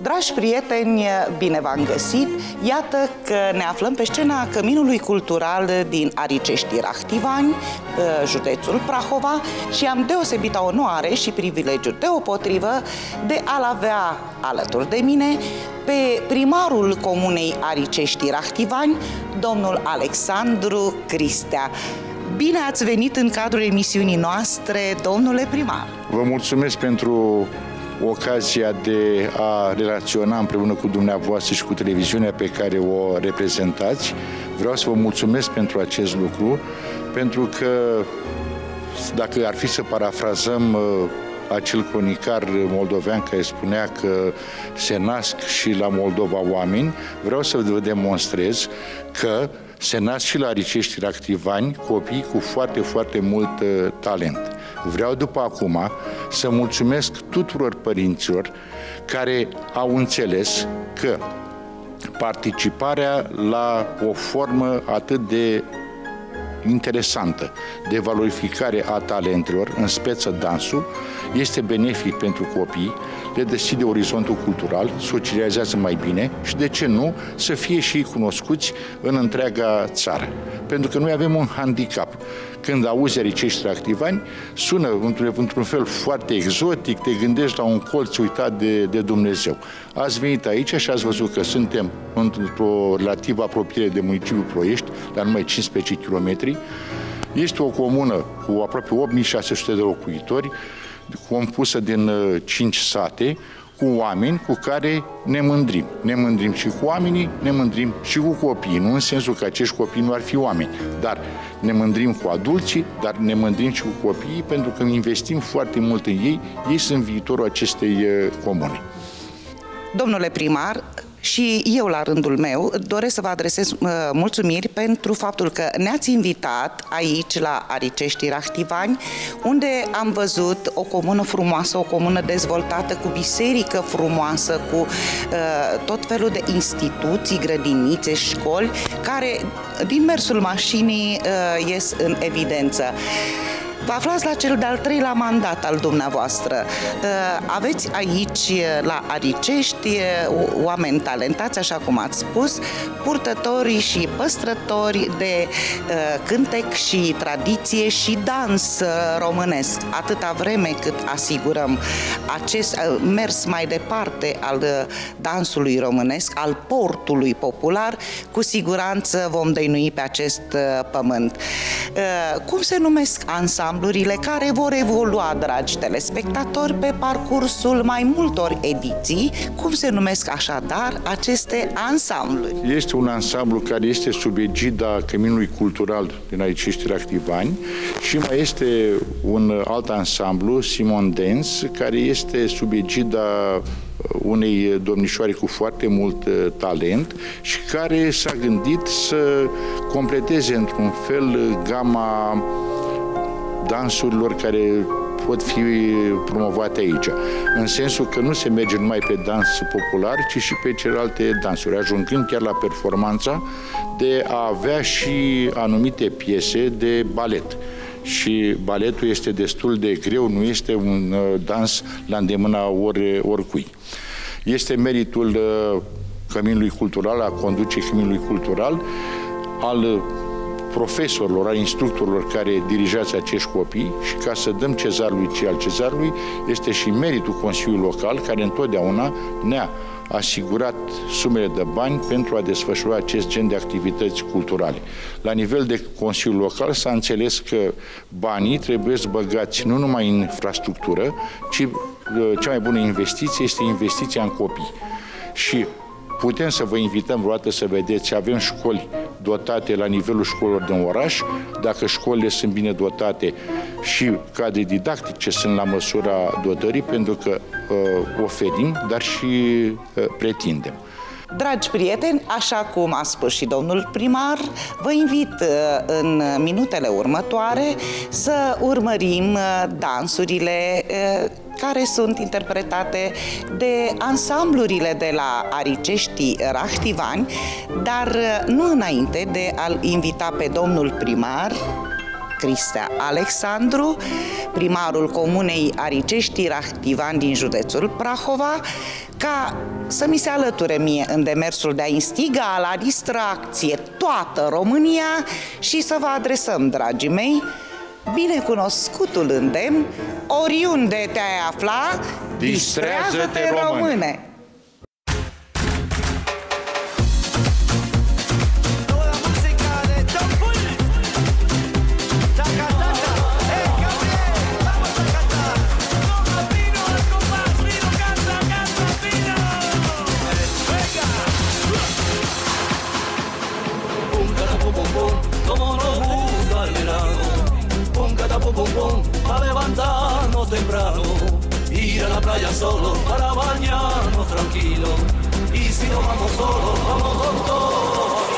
Dragi prieteni, bine v-am găsit! Iată că ne aflăm pe scena Căminului Cultural din Aricești Rahtivani, județul Prahova și am deosebită onoare și privilegiu deopotrivă de a-l avea alături de mine pe primarul comunei Aricești Rahtivani, domnul Alexandru Cristea. Bine ați venit în cadrul emisiunii noastre, domnule primar! Vă mulțumesc pentru ocazia de a relaționa împreună cu dumneavoastră și cu televiziunea pe care o reprezentați. Vreau să vă mulțumesc pentru acest lucru, pentru că dacă ar fi să parafrazăm uh, acel cronicar moldovean care spunea că se nasc și la Moldova oameni, vreau să vă demonstrez că se nasc și la Ricești Activani copii cu foarte, foarte mult uh, talent. Vreau după acum să mulțumesc tuturor părinților care au înțeles că participarea la o formă atât de interesantă de valorificare a talentelor, în speță dansul, este benefic pentru copii, le deschide orizontul cultural, socializează mai bine și, de ce nu, să fie și ei cunoscuți în întreaga țară. Pentru că noi avem un handicap. Când auzi aricești activani, sună într-un, într fel foarte exotic, te gândești la un colț uitat de, de Dumnezeu. Ați venit aici și ați văzut că suntem într-o relativă apropiere de municipiul Ploiești, la numai 15 km. Este o comună cu aproape 8600 de locuitori, compusă din 5 sate, cu oameni cu care ne mândrim. Ne mândrim și cu oamenii, ne mândrim și cu copiii, nu în sensul că acești copii nu ar fi oameni, dar ne mândrim cu adulții, dar ne mândrim și cu copiii pentru că investim foarte mult în ei, ei sunt viitorul acestei comune. Domnule primar, și eu, la rândul meu, doresc să vă adresez uh, mulțumiri pentru faptul că ne-ați invitat aici, la Aricești Rahtivani, unde am văzut o comună frumoasă, o comună dezvoltată, cu biserică frumoasă, cu uh, tot felul de instituții, grădinițe, școli, care, din mersul mașinii, uh, ies în evidență. Vă aflați la cel de-al treilea mandat al dumneavoastră. Uh, aveți aici, la Aricești, oameni talentați, așa cum ați spus, purtători și păstrători de uh, cântec și tradiție și dans uh, românesc. Atâta vreme cât asigurăm acest mers mai departe al dansului românesc, al portului popular, cu siguranță vom dăinui pe acest pământ. Cum se numesc ansamblu ansamblurile care vor evolua, dragi telespectatori, pe parcursul mai multor ediții. Cum se numesc așadar aceste ansambluri? Este un ansamblu care este sub egida Căminului Cultural din Aricești Ractivani și mai este un alt ansamblu, Simon Dance, care este sub egida unei domnișoare cu foarte mult uh, talent și care s-a gândit să completeze într-un fel gama dansurilor care pot fi promovate aici. În sensul că nu se merge numai pe dans popular, ci și pe celelalte dansuri, ajungând chiar la performanța de a avea și anumite piese de balet și baletul este destul de greu, nu este un uh, dans la îndemâna ori, oricui. Este meritul uh, Căminului Cultural, a conduce Căminului Cultural, al uh, profesorilor, al instructorilor care dirigează acești copii și ca să dăm cezarului ce al cezarului, este și meritul Consiliului Local, care întotdeauna ne-a asigurat sumele de bani pentru a desfășura acest gen de activități culturale. La nivel de Consiliul Local s-a înțeles că banii trebuie băgați nu numai în infrastructură, ci uh, cea mai bună investiție este investiția în copii. Și putem să vă invităm vreodată să vedeți, avem școli dotate la nivelul școlilor din oraș, dacă școlile sunt bine dotate și cadre didactice sunt la măsura dotării, pentru că uh, oferim, dar și uh, pretindem. Dragi prieteni, așa cum a spus și domnul primar, vă invit uh, în minutele următoare să urmărim uh, dansurile uh, care sunt interpretate de ansamblurile de la Aricești Rahtivani, dar nu înainte de a-l invita pe domnul primar Cristea Alexandru, primarul comunei Aricești Rahtivan din județul Prahova, ca să mi se alăture mie în demersul de a instiga la distracție toată România și să vă adresăm, dragii mei, binecunoscutul îndemn, oriunde te-ai afla, distrează-te române! como para levantarnos temprano. Ir a la playa solo para bañarnos tranquilo. Y si no vamos solos, vamos con.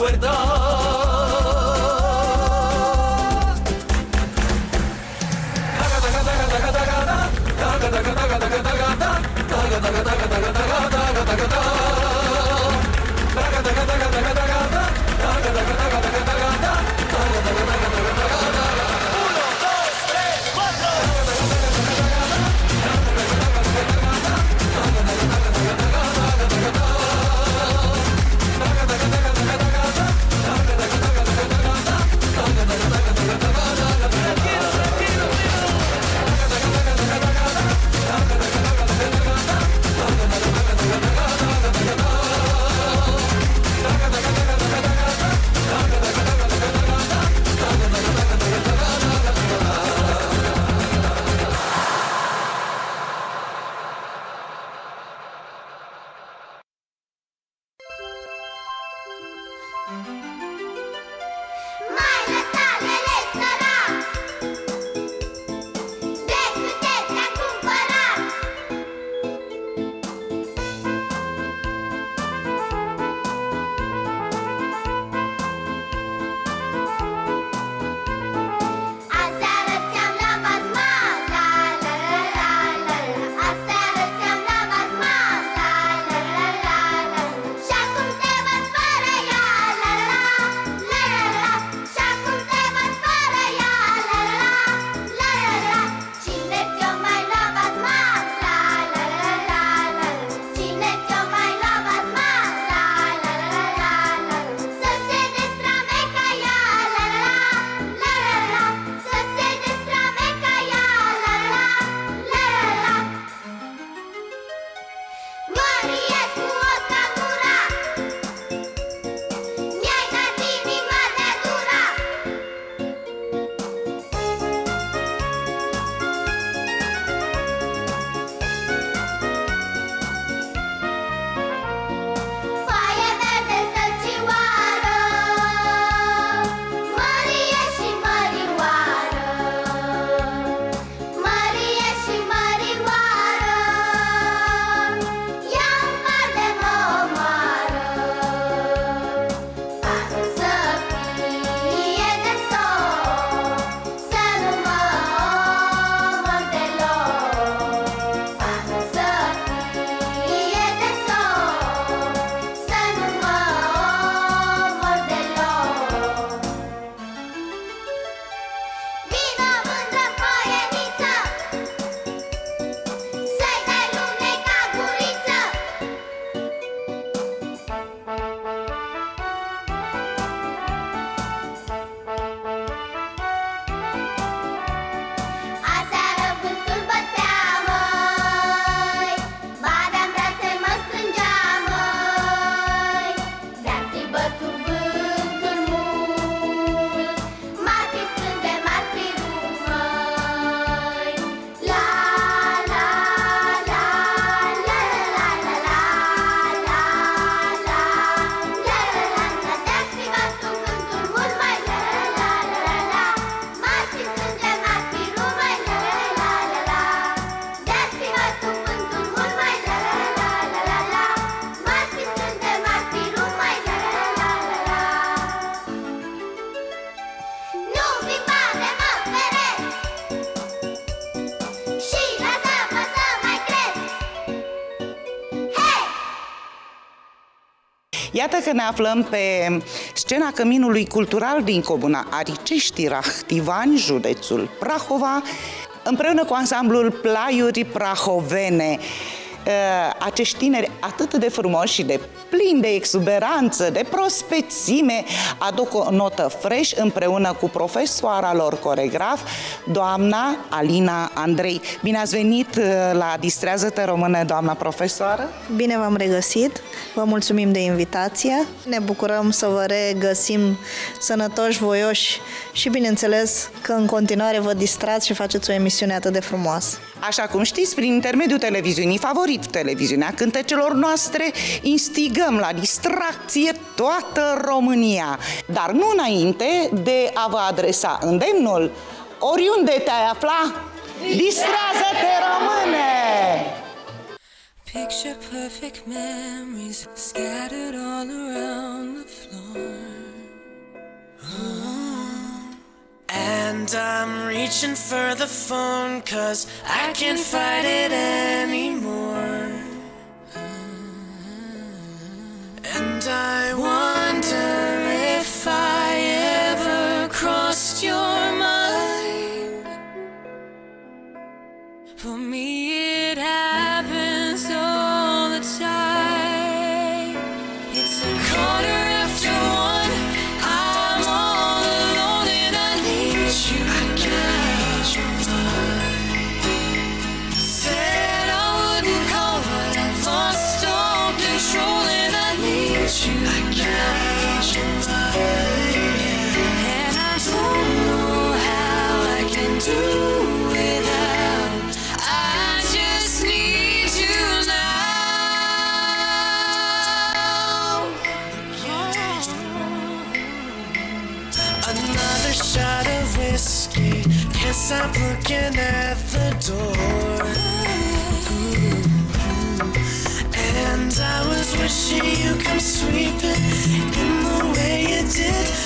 recuerdo. Că ne aflăm pe scena Căminului Cultural din Comuna Aricești, Rahtivani, județul Prahova, împreună cu ansamblul Plaiuri Prahovene. Uh, acești tineri atât de frumoși și de plini de exuberanță, de prospețime, aduc o notă fresh împreună cu profesoara lor coregraf, doamna Alina Andrei. Bine ați venit uh, la Distrează-te Române, doamna profesoară! Bine v-am regăsit, vă mulțumim de invitație, ne bucurăm să vă regăsim sănătoși, voioși și bineînțeles că în continuare vă distrați și faceți o emisiune atât de frumoasă. Așa cum știți, prin intermediul televiziunii favorit, televiziunea cântecelor noastre, instigăm la distracție toată România. Dar nu înainte de a vă adresa îndemnul, oriunde te-ai afla, distrează-te române! Picture perfect memories scattered all around the floor. Uh-huh. And I'm reaching for the phone cause I can't fight it anymore. And I wonder Stop looking at the door. And I was wishing you come sweeping in the way you did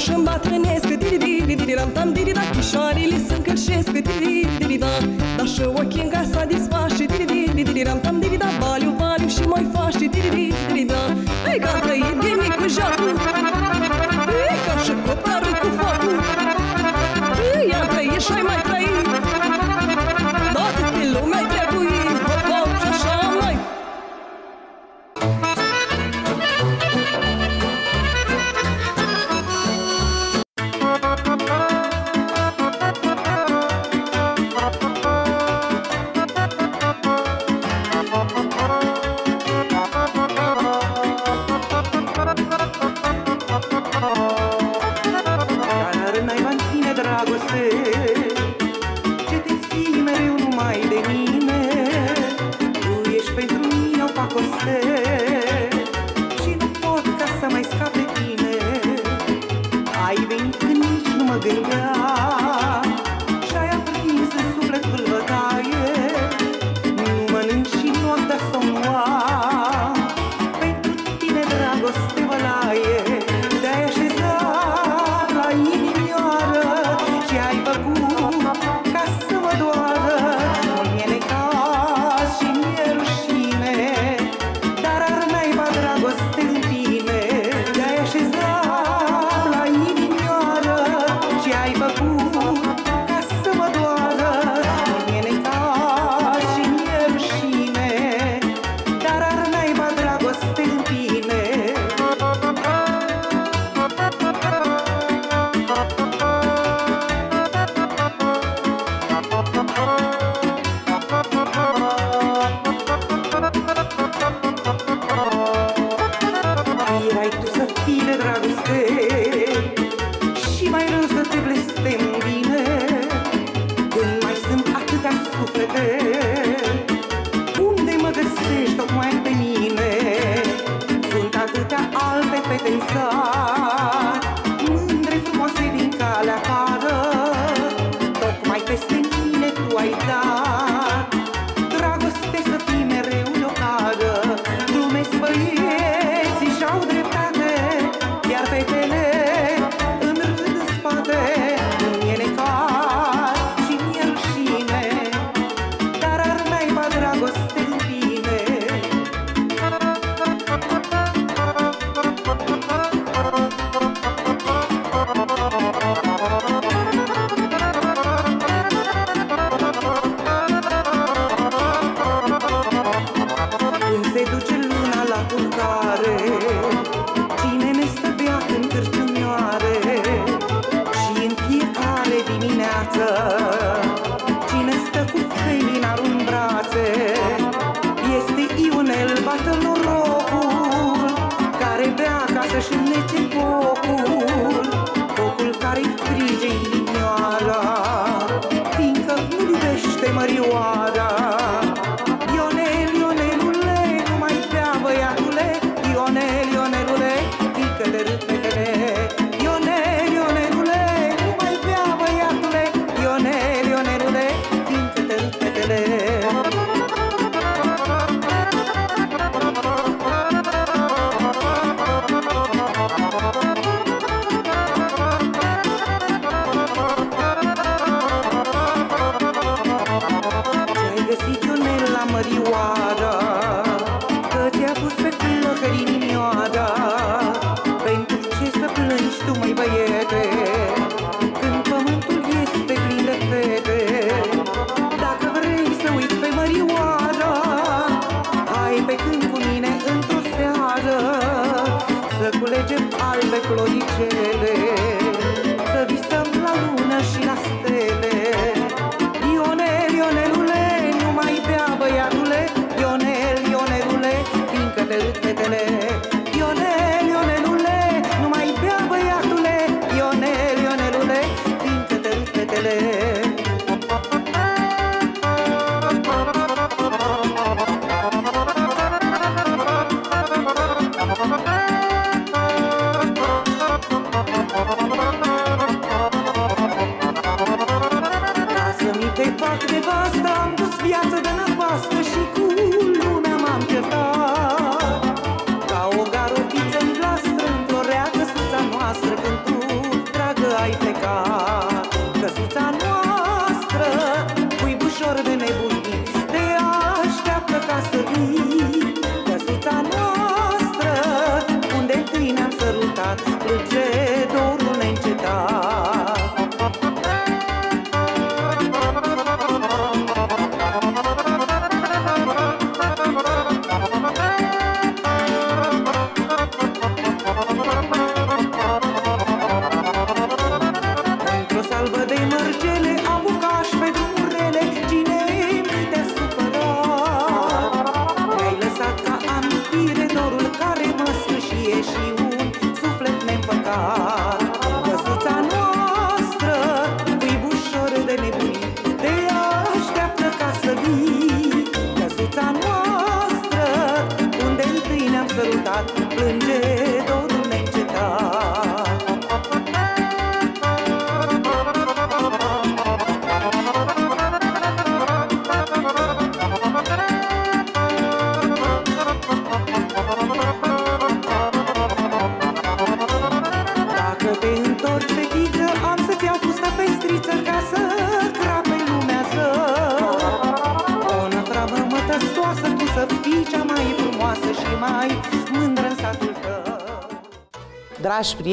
și îmbătrânesc Diri-diri-diri-ram tam diri-da Chișoarele se încălșesc Diri-diri-da Dar și ochii în casa dispașe Diri-diri-diri-ram tam diri-da Baliu, baliu și mai fașe Diri-diri-diri-da Hai că am trăit din micu jocul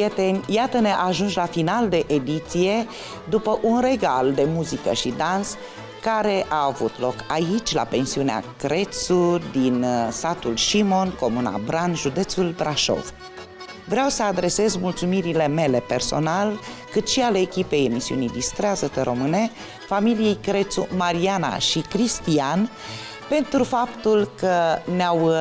prieteni, iată ne ajungi la final de ediție după un regal de muzică și dans care a avut loc aici, la pensiunea Crețu, din uh, satul Șimon, comuna Bran, județul Brașov. Vreau să adresez mulțumirile mele personal, cât și ale echipei emisiunii Distrează-te Române, familiei Crețu, Mariana și Cristian, pentru faptul că ne-au uh,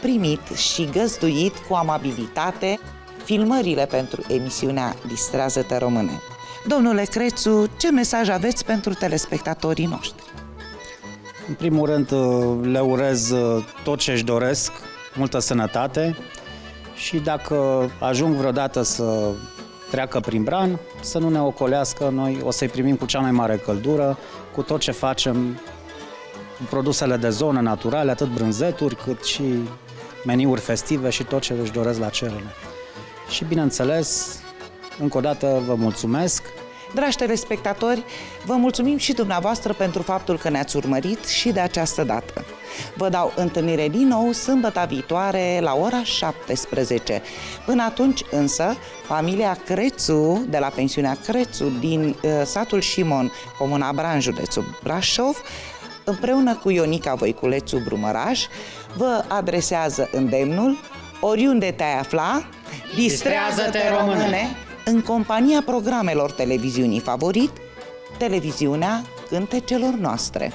primit și găzduit cu amabilitate filmările pentru emisiunea Distrează-te Române. Domnule Crețu, ce mesaj aveți pentru telespectatorii noștri? În primul rând le urez uh, tot ce își doresc, multă sănătate și dacă ajung vreodată să treacă prin Bran, să nu ne ocolească, noi o să-i primim cu cea mai mare căldură, cu tot ce facem, cu produsele de zonă naturale, atât brânzeturi cât și meniuri festive și tot ce își doresc la cerere. Și bineînțeles, încă o dată vă mulțumesc Dragi telespectatori, vă mulțumim și dumneavoastră pentru faptul că ne-ați urmărit și de această dată. Vă dau întâlnire din nou sâmbătă viitoare la ora 17. Până atunci însă, familia Crețu de la pensiunea Crețu din uh, satul Șimon, comuna Bran, județul Brașov, împreună cu Ionica Voiculețu Brumăraș, vă adresează îndemnul, oriunde te-ai afla, distrează-te române, în compania programelor televiziunii favorit, televiziunea cântecelor noastre.